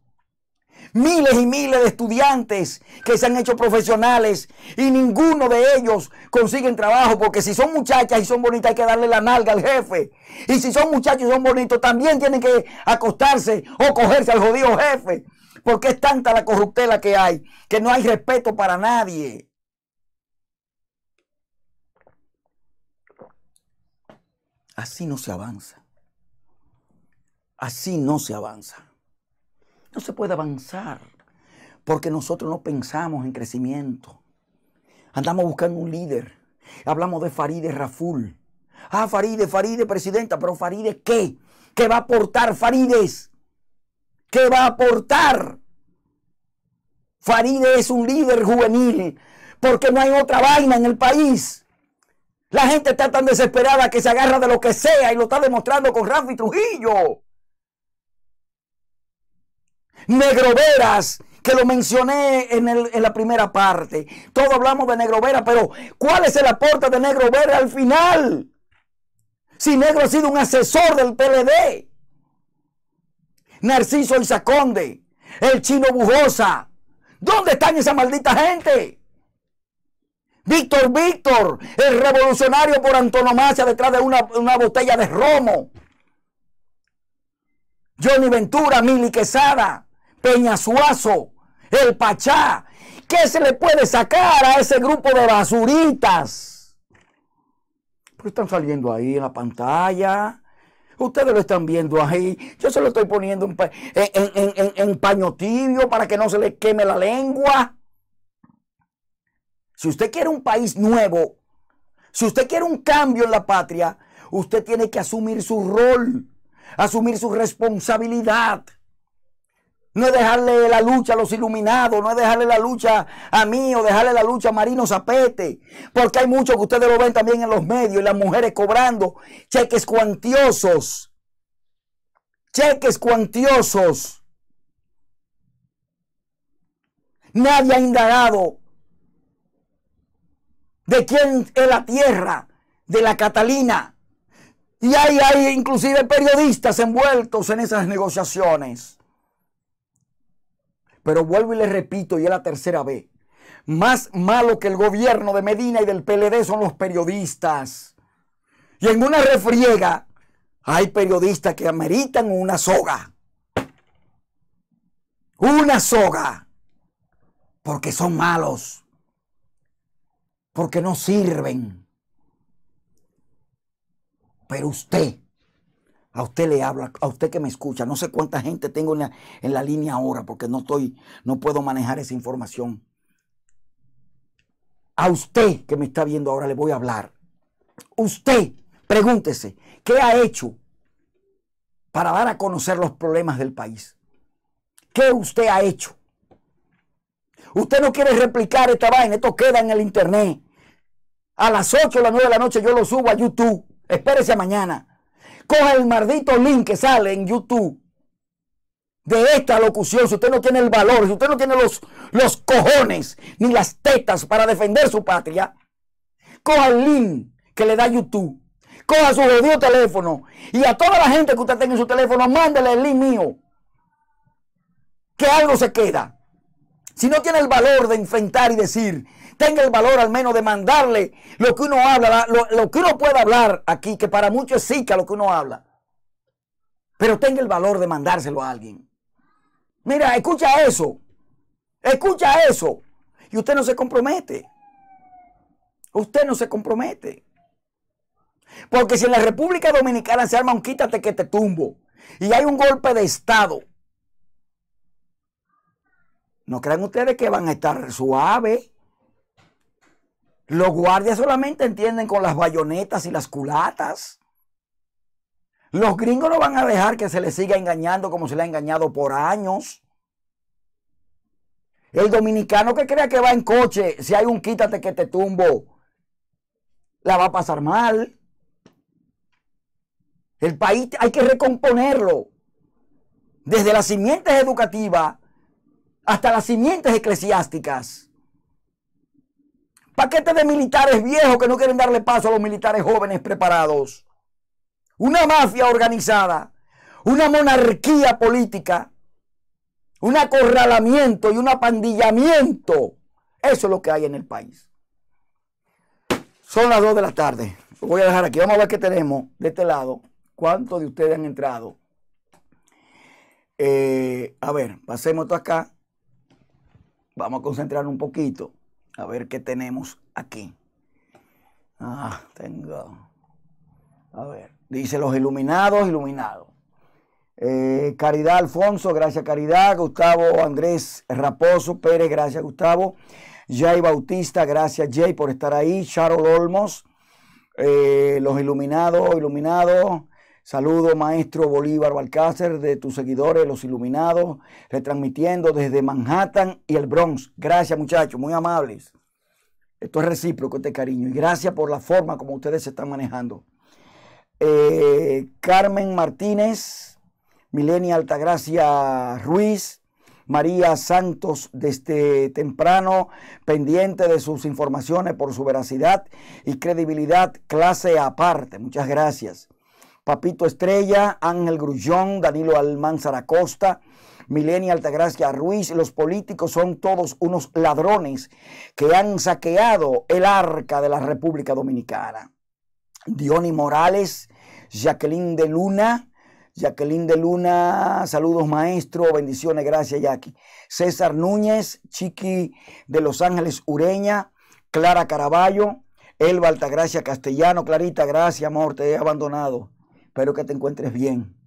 Miles y miles de estudiantes que se han hecho profesionales y ninguno de ellos consiguen trabajo porque si son muchachas y son bonitas hay que darle la nalga al jefe. Y si son muchachos y son bonitos también tienen que acostarse o cogerse al jodido jefe. Porque es tanta la corruptela que hay que no hay respeto para nadie. Así no se avanza. Así no se avanza. No se puede avanzar porque nosotros no pensamos en crecimiento. Andamos buscando un líder. Hablamos de Faride Raful. Ah, Faride, Faride, presidenta, pero Faride, ¿qué? ¿Qué va a aportar Farides? ¿Qué va a aportar? Faride es un líder juvenil porque no hay otra vaina en el país. La gente está tan desesperada que se agarra de lo que sea y lo está demostrando con Rafi Trujillo. Negroveras, que lo mencioné en, la primera parte. Todos hablamos de Negrovera, pero ¿cuál es el aporte de Negrovera al final? Si Negro ha sido un asesor del PLD. Narciso Isaconde, el chino Bujosa. ¿Dónde están esa maldita gente? Víctor Víctor, el revolucionario por antonomasia detrás de una, botella de romo. Johnny Ventura, Mili Quesada, Peña Suazo, el Pachá. ¿Qué se le puede sacar a ese grupo de basuritas? Porque están saliendo ahí en la pantalla. Ustedes lo están viendo ahí. Yo se lo estoy poniendo en paño tibio para que no se le queme la lengua. Si usted quiere un país nuevo, si usted quiere un cambio en la patria, usted tiene que asumir su rol, asumir su responsabilidad. No es dejarle la lucha a los iluminados, no es dejarle la lucha a mí o dejarle la lucha a Marino Zapete, porque hay muchos que ustedes lo ven también en los medios y las mujeres cobrando cheques cuantiosos, cheques cuantiosos. Nadie ha indagado de quién es la tierra de la Catalina. Y hay, hay inclusive periodistas envueltos en esas negociaciones. Pero vuelvo y le repito, y es la tercera vez, más malo que el gobierno de Medina y del PLD son los periodistas. Y en una refriega hay periodistas que ameritan una soga. Una soga. Porque son malos porque no sirven. Pero usted, a usted le habla, a usted que me escucha, no sé cuánta gente tengo en la, en la línea ahora porque no estoy, no puedo manejar esa información. A usted que me está viendo ahora le voy a hablar. Usted, pregúntese, ¿qué ha hecho para dar a conocer los problemas del país? ¿Qué usted ha hecho? Usted no quiere replicar esta vaina, esto queda en el internet. A las 8 o las 9 de la noche yo lo subo a YouTube. Espérese mañana. Coja el maldito link que sale en YouTube de esta locución. Si usted no tiene el valor, si usted no tiene los, los cojones ni las tetas para defender su patria, coja el link que le da YouTube. Coja su jodido teléfono y a toda la gente que usted tenga en su teléfono, mándele el link mío. Que algo se queda. Si no tiene el valor de enfrentar y decir, tenga el valor al menos de mandarle lo que uno habla, lo, que uno puede hablar aquí, que para muchos es sica lo que uno habla. Pero tenga el valor de mandárselo a alguien. Mira, escucha eso. Escucha eso. Y usted no se compromete. Usted no se compromete. Porque si en la República Dominicana se arma un quítate que te tumbo y hay un golpe de Estado, ¿no creen ustedes que van a estar suaves? Los guardias solamente entienden con las bayonetas y las culatas. Los gringos no van a dejar que se les siga engañando como se le ha engañado por años. El dominicano que crea que va en coche, si hay un quítate que te tumbo, la va a pasar mal. El país hay que recomponerlo. Desde las simientes educativas hasta las simientes eclesiásticas. Paquete de militares viejos que no quieren darle paso a los militares jóvenes preparados. Una mafia organizada. Una monarquía política. Un acorralamiento y un apandillamiento. Eso es lo que hay en el país. Son las 2 de la tarde. Lo voy a dejar aquí. Vamos a ver qué tenemos de este lado. ¿Cuántos de ustedes han entrado? Eh, a ver, pasemos esto acá. Vamos a concentrar un poquito. A ver qué tenemos aquí. Ah, tengo. A ver. Dice los iluminados, iluminados. Eh, Caridad Alfonso, gracias Caridad. Gustavo Andrés Raposo Pérez, gracias Gustavo. Jay Bautista, gracias Jay por estar ahí. Charol Olmos, eh, los iluminados, iluminados. Saludo, maestro Bolívar Balcácer, de tus seguidores, los iluminados, retransmitiendo desde Manhattan y el Bronx. Gracias, muchachos, muy amables. Esto es recíproco, este cariño. Y gracias por la forma como ustedes se están manejando. Eh, Carmen Martínez, Milenia Altagracia Ruiz, María Santos desde temprano, pendiente de sus informaciones por su veracidad y credibilidad, clase aparte. Muchas gracias. Papito Estrella, Ángel Grullón, Danilo Almanzar Acosta, Milenia Altagracia Ruiz, los políticos son todos unos ladrones que han saqueado el arca de la República Dominicana. Diony Morales, Jacqueline de Luna, Jacqueline de Luna, saludos maestro, bendiciones, gracias Jackie. César Núñez, Chiqui de Los Ángeles Ureña, Clara Caraballo, Elba Altagracia Castellano, Clarita, gracias amor, te he abandonado. Espero que te encuentres bien.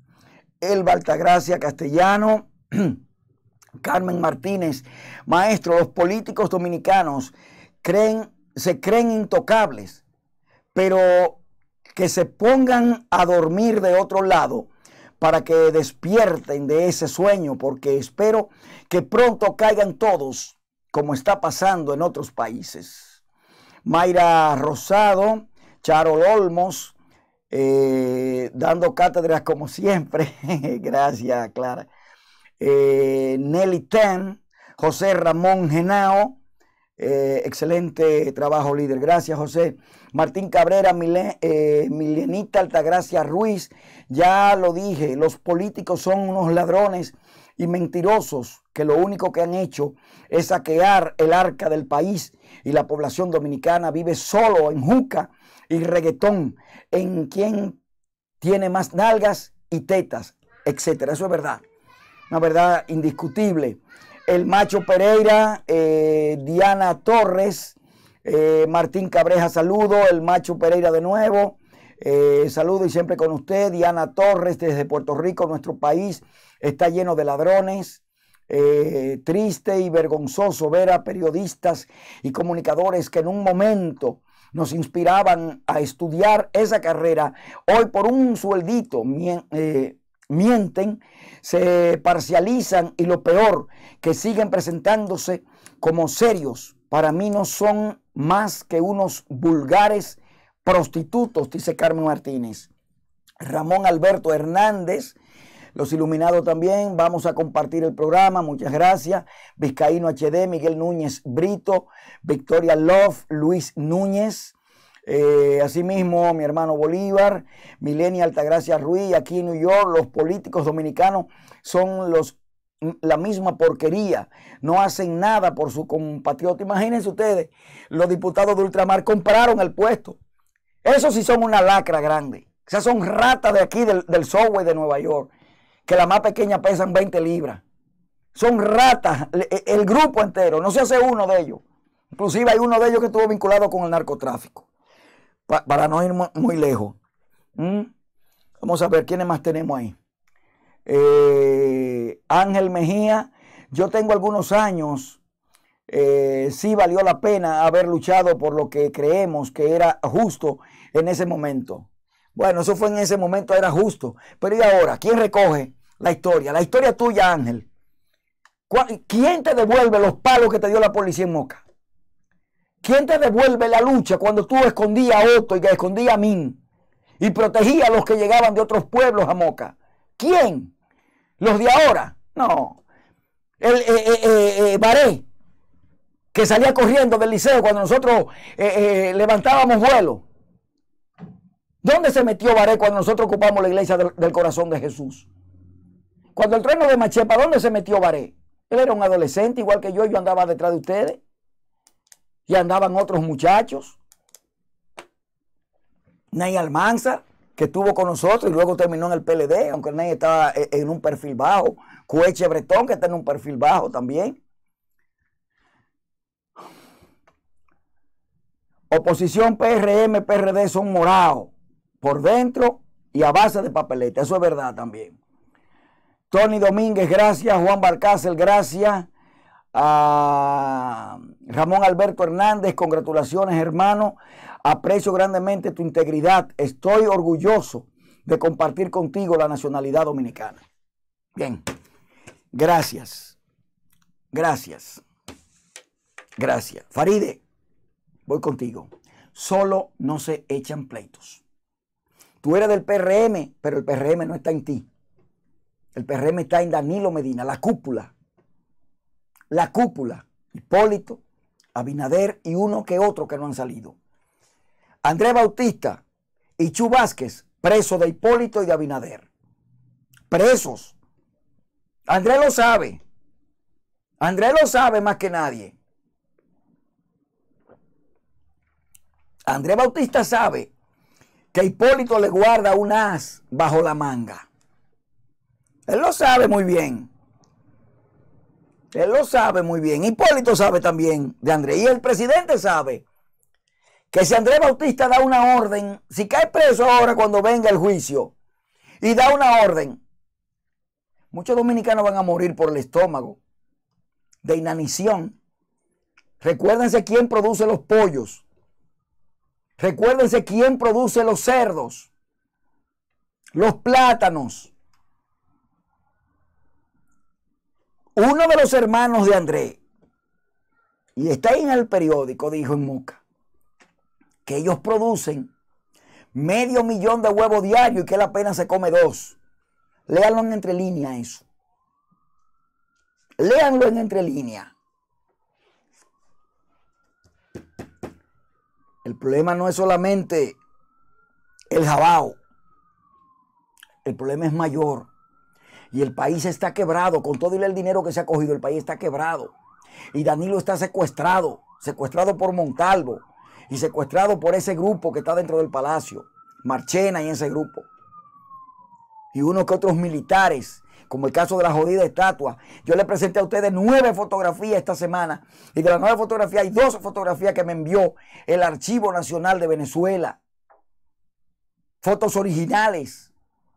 El Altagracia Castellano, Carmen Martínez, maestro, los políticos dominicanos creen, se creen intocables, pero que se pongan a dormir de otro lado para que despierten de ese sueño, porque espero que pronto caigan todos, como está pasando en otros países. Mayra Rosado, Charol Olmos, eh, dando cátedras como siempre. Gracias, Clara. Eh, Nelly Ten, José Ramón Genao, eh, excelente trabajo, líder. Gracias, José. Martín Cabrera, Milenita Altagracia Ruiz, ya lo dije, los políticos son unos ladrones y mentirosos que lo único que han hecho es saquear el arca del país y la población dominicana vive solo en Juca y reggaetón en quien tiene más nalgas y tetas, etcétera. Eso es verdad. Una verdad indiscutible. El macho Pereira, eh, Diana Torres, eh, Martín Cabreja, saludo. El macho Pereira de nuevo. Eh, saludo y siempre con usted. Diana Torres desde Puerto Rico, nuestro país está lleno de ladrones. triste y vergonzoso ver a periodistas y comunicadores que en un momento nos inspiraban a estudiar esa carrera, hoy por un sueldito eh, mienten, se parcializan y lo peor, que siguen presentándose como serios. Para mí no son más que unos vulgares prostitutos, dice Carmen Martínez. Ramón Alberto Hernández, los iluminados también. Vamos a compartir el programa. Muchas gracias. Vizcaíno HD, Miguel Núñez Brito, Victoria Love, Luis Núñez. Eh, asimismo, mi hermano Bolívar, Milenia Altagracia Ruiz, aquí en New York, los políticos dominicanos son los la misma porquería, no hacen nada por su compatriota. Imagínense ustedes, los diputados de ultramar compraron el puesto. Esos sí son una lacra grande. Sea, son ratas de aquí del, del subway de Nueva York, que la más pequeña pesan 20 libras. Son ratas, e, el, grupo entero, no se hace uno de ellos. Inclusive hay uno de ellos que estuvo vinculado con el narcotráfico, para no ir muy, lejos. Vamos a ver quiénes más tenemos ahí. Eh, Ángel Mejía, yo tengo algunos años, eh, sí valió la pena haber luchado por lo que creemos que era justo en ese momento. Bueno, eso fue en ese momento, era justo. Pero ¿y ahora? ¿Quién recoge la historia? La historia tuya, Ángel. ¿Quién te devuelve los palos que te dio la policía en Moca? ¿Quién te devuelve la lucha cuando tú escondías a Otto y que escondías a Min y protegías a los que llegaban de otros pueblos a Moca? ¿Quién? ¿Los de ahora? No. El eh, eh, eh, Baré, que salía corriendo del liceo cuando nosotros levantábamos vuelo. ¿Dónde se metió Baré cuando nosotros ocupamos la iglesia del, corazón de Jesús? Cuando el trueno de Machepa, ¿dónde se metió Baré? Él era un adolescente, igual que yo, yo andaba detrás de ustedes. Y andaban otros muchachos. Ney Almanza, que estuvo con nosotros y luego terminó en el PLD, aunque Ney estaba eh, en un perfil bajo. Cueche Bretón, que está en un perfil bajo también. Oposición PRM, PRD son morados por dentro y a base de papeleta. Eso es verdad también. Tony Domínguez, gracias. Juan Barcácel, gracias. A Ramón Alberto Hernández, congratulaciones hermano. Aprecio grandemente tu integridad. Estoy orgulloso de compartir contigo la nacionalidad dominicana. Bien, gracias. Gracias. Gracias. Faride, voy contigo. Solo no se echan pleitos. Tú eres del PRM, pero el PRM no está en ti. El PRM está en Danilo Medina, la cúpula. La cúpula. Hipólito, Abinader y uno que otro que no han salido. Andrés Bautista y Chu Vázquez, presos de Hipólito y de Abinader. Presos. Andrés lo sabe. Andrés lo sabe más que nadie. Andrés Bautista sabe que Hipólito le guarda un as bajo la manga. Él lo sabe muy bien. Él lo sabe muy bien. Hipólito sabe también de Andrés. Y el presidente sabe que si Andrés Bautista da una orden, si cae preso ahora cuando venga el juicio y da una orden, muchos dominicanos van a morir por el estómago de inanición. Recuérdense quién produce los pollos. Recuérdense quién produce los cerdos, los plátanos. Uno de los hermanos de Andrés, y está en el periódico, dijo en Moca, que ellos producen medio millón de huevos diarios y que él apenas se come dos. Léanlo en entre líneas eso. Léanlo en entre líneas. El problema no es solamente el jabao. El problema es mayor. Y el país está quebrado. Con todo el dinero que se ha cogido, el país está quebrado. Y Danilo está secuestrado. Secuestrado por Montalvo y secuestrado por ese grupo que está dentro del palacio, Marchena y ese grupo. Y unos que otros militares, como el caso de la jodida estatua. Yo le presenté a ustedes nueve fotografías esta semana. Y de las nueve fotografías hay dos fotografías que me envió el Archivo Nacional de Venezuela. Fotos originales.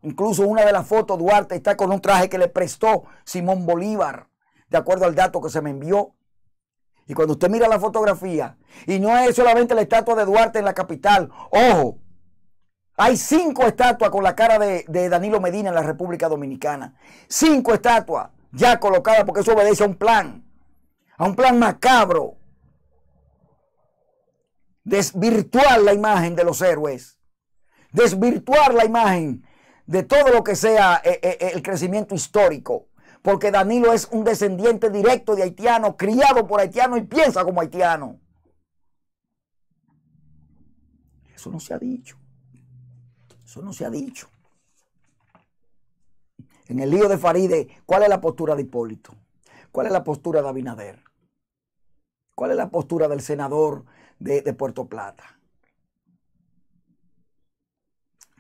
Incluso una de las fotos, Duarte está con un traje que le prestó Simón Bolívar, de acuerdo al dato que se me envió. Y cuando usted mira la fotografía, y no es solamente la estatua de Duarte en la capital, ojo, hay cinco estatuas con la cara de, Danilo Medina en la República Dominicana. Cinco estatuas ya colocadas porque eso obedece a un plan, a un plan macabro. Desvirtuar la imagen de los héroes, desvirtuar la imagen de todo lo que sea eh, eh, eh, el crecimiento histórico. Porque Danilo es un descendiente directo de haitiano, criado por haitiano y piensa como haitiano. Eso no se ha dicho. Eso no se ha dicho. En el lío de Faride, ¿cuál es la postura de Hipólito? ¿Cuál es la postura de Abinader? ¿Cuál es la postura del senador de, de Puerto Plata?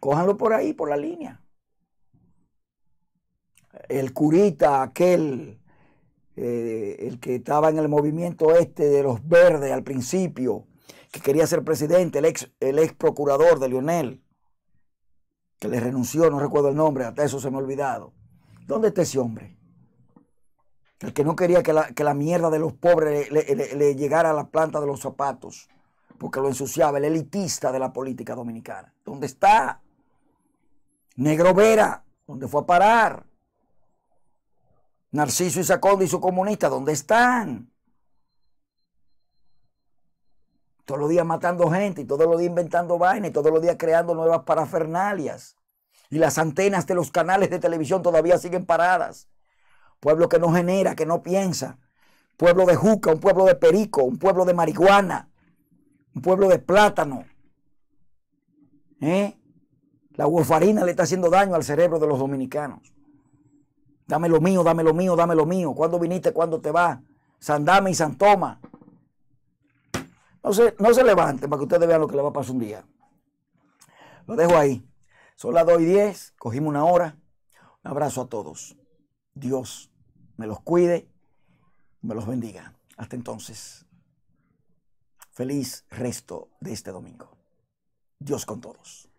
Cójanlo por ahí, por la línea. El curita, aquel, eh, el que estaba en el movimiento este de los verdes al principio, que quería ser presidente, el ex, el ex procurador de Lionel, que le renunció, no recuerdo el nombre, hasta eso se me ha olvidado. ¿Dónde está ese hombre? El que no quería que la, mierda de los pobres le, le llegara a la planta de los zapatos, porque lo ensuciaba, el elitista de la política dominicana. ¿Dónde está? Negro Vera, ¿dónde fue a parar? Narciso y Sacondo y su comunista, ¿dónde están? Todos los días matando gente y todos los días inventando vainas y todos los días creando nuevas parafernalias. Y las antenas de los canales de televisión todavía siguen paradas. Pueblo que no genera, que no piensa. Pueblo de juca, un pueblo de perico, un pueblo de marihuana, un pueblo de plátano. ¿Eh? La warfarina le está haciendo daño al cerebro de los dominicanos. Dame lo mío, dame lo mío, dame lo mío. ¿Cuándo viniste? ¿Cuándo te vas? Sandame y Santoma. No se, no se levanten para que ustedes vean lo que le va a pasar un día. Lo dejo ahí. Son las 2 y 10. Cogimos una hora. Un abrazo a todos. Dios me los cuide. Me los bendiga. Hasta entonces. Feliz resto de este domingo. Dios con todos.